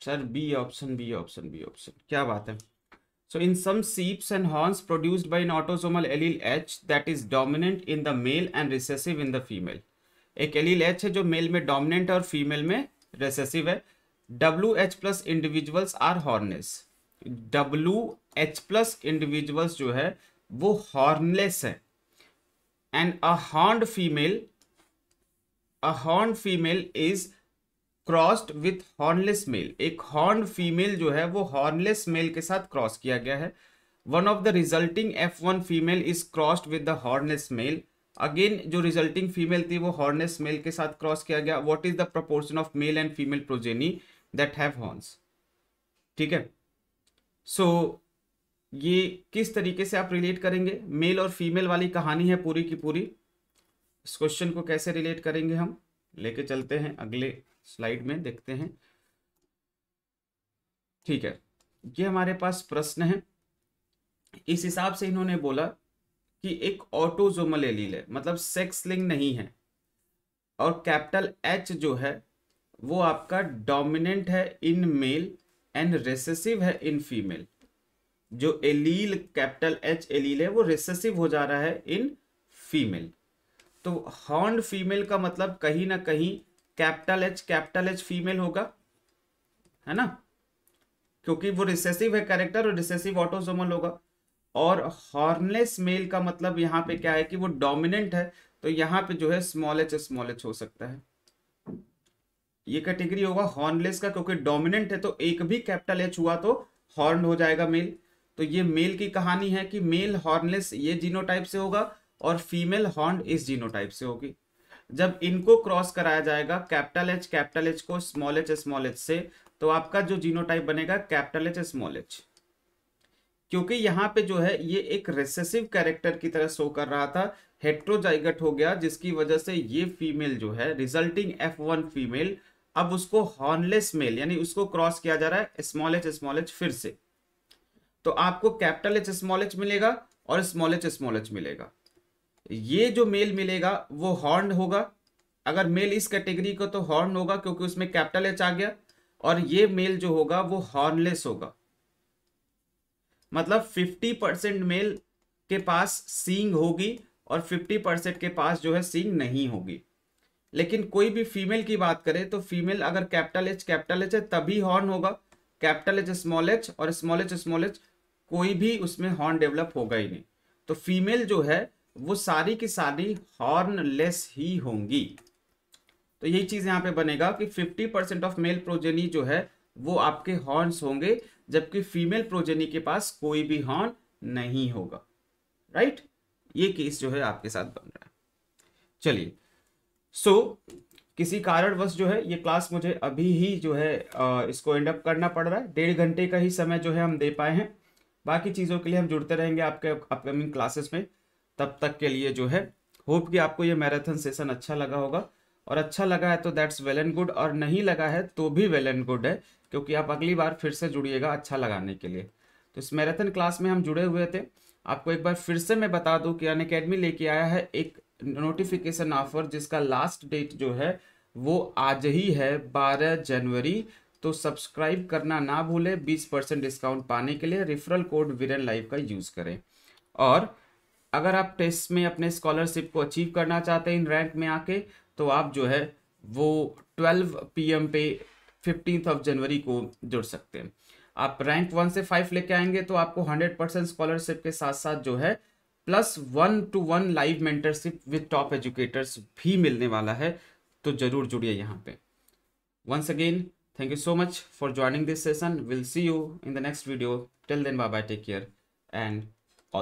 sir B option B option B option क्या बात है? So in some sheeps and horns produced by an autosomal allele H that is dominant in the male and recessive in the female एक allele H है जो mail में dominant और female में recessive है. W H plus individuals are horns W H plus individuals जो है, वो हॉर्नलेस है. And a horn female a horn female is crossed with hornless male एक हॉर्न फीमेल जो है, वो हॉर्नलेस मेल के साथ क्रॉस किया गया है. One of the resulting F one female is crossed with the hornless male again जो रिजल्टिंग फीमेल थी, वो हॉर्नलेस मेल के साथ क्रॉस किया गया. What is the proportion of male and female progeny that have horns ठीक है? So so, ये किस तरीके से आप रिलेट करेंगे? मेल और फीमेल वाली कहानी है पूरी की पूरी। इस क्वेश्चन को कैसे रिलेट करेंगे हम? लेके चलते हैं अगले स्लाइड में देखते हैं। ठीक है ये हमारे पास प्रश्न है। इस हिसाब से इन्होंने बोला कि एक ऑटोजोमल एलील है मतलब सेक्स लिंग नहीं है। और कैपिटल एच जो है वो आपका डोमिनेंट है इन मेल एंड रेसेसिव है इन फीमेल जो एलील कैपिटल एच एलील है, वो रेसेसिव हो जा रहा है इन फीमेल तो हॉर्न फीमेल का मतलब कहीं ना कहीं capital H capital H female होगा, है ना? क्योंकि वो रिसेसिव है कैरेक्टर और रिसेसिव ऑटोजोमल होगा। और हॉर्नलेस मेल का मतलब यहाँ पे क्या है कि वो डोमिनेंट है तो यहाँ पे जो है स्मॉल एच स्मॉल एच हो सकता है। ये कैटेगरी होगा हॉर्नलेस का, क्योंकि डोमिनेंट है तो एक भी कैपिटल एच हुआ तो हॉर्न हो जाएगा मेल तो ये मेल की कहानी है कि मेल हॉर्नलेस ये जीनोटाइप से होगा और फीमेल हॉर्न इस जीनोटाइप से होगी। जब इनको क्रॉस कराया जाएगा कैपिटल एच कैपिटल एच को स्मॉल एच स्मॉल एच से तो आपका जो जीनोटाइप बनेगा कैपिटल एच स्मॉल एच क्योंकि यहाँ पे जो है, ये एक रेसेसिव कैरेक्टर की तरह शो कर रहा था हेट्रोजाइगट हो गया, जिसकी वजह से ये फीमेल जो है रिजल्टिंग एफ़ वन फीमेल अब उसको हॉर्नलेस मेल यानी उसको क्रॉस किया जा रहा है स्मॉल एच स्मॉल एच फिर से। तो आपको कैपिटल एच स्मॉल एच मिलेगा और स्मॉल एच स्मॉल एच मिलेगा। ये जो मेल मिलेगा, वो हॉर्न होगा। अगर मेल इस कैटेगरी को तो हॉर्न होगा, क्योंकि उसमें कैपिटल एच आ गया। और ये मेल जो होगा, वो हॉर्नलेस होगा। मतलब 50 परसेंट मेल के पास सींग होगी और 50 परसेंट के पास जो है सींग नहीं होगी। लेकिन कोई भी फीमेल की बात करें तो फीमेल अगर कैपिटल एच कैपिटल एच है, तभी हॉर्न होगा। कैपिटल एच स्मॉल एच और स्मॉल एच स्मॉल एच कोई भी उसमें हॉर्न डेवलप होगा ही नहीं। तो फीमेल जो है, वो सारी की सारी हॉर्नलेस ही होंगी। तो यही चीज़ यहाँ पे बनेगा कि 50 परसेंट ऑफ़ मेल प्रोजेनी जो है, वो आपके हॉर्न्स होंगे, जबकि फीमेल प्रोजेनी के पास कोई भी हॉर्न नहीं होगा। राइट ये केस जो है आपके साथ बन रहा है। चलिए सो so, किसी कारणवश जो है ये क्लास मुझे अभी ही जो है इसको एंड अप करना पड़ रहा है। डेढ़ घंटे का ही समय जो है हम दे पाए हैं। बाकी चीज़ों के लिए हम जुड़ते रहेंगे आपके अपकमिंग क्लासेस में। तब तक के लिए जो है होप कि आपको ये मैराथन सेशन अच्छा लगा होगा। और अच्छा लगा है तो दैट्स वेल एंड गुड और नहीं लगा है तो भी वेल एंड गुड है क्योंकि आप अगली बार फिर से जुड़िएगा अच्छा लगाने के लिए। तो इस मैराथन क्लास में हम जुड़े हुए थे। आपको एक बार फिर से मैं बता दूँ कि अन लेके आया है एक नोटिफिकेशन ऑफ़र जिसका लास्ट डेट जो है, वो आज ही है, बारह जनवरी। तो सब्सक्राइब करना ना भूलें, बीस परसेंट डिस्काउंट पाने के लिए रेफरल कोड वीरन लाइव का यूज़ करें। और अगर आप टेस्ट में अपने स्कॉलरशिप को अचीव करना चाहते हैं इन रैंक में आके तो आप जो है, वो 12 पीएम पे फिफ्टींथ ऑफ़ जनवरी को जुड़ सकते हैं। आप रैंक वन से फाइव लेके आएँगे तो आपको हंड्रेड परसेंट स्कॉलरशिप के साथ साथ जो है plus one to one live mentorship with top educators भी मिलने वाला है तो ज़रूर जुड़िए यहाँ पे। Once again thank you so much for joining this session will see you in the next video till then bye bye take care and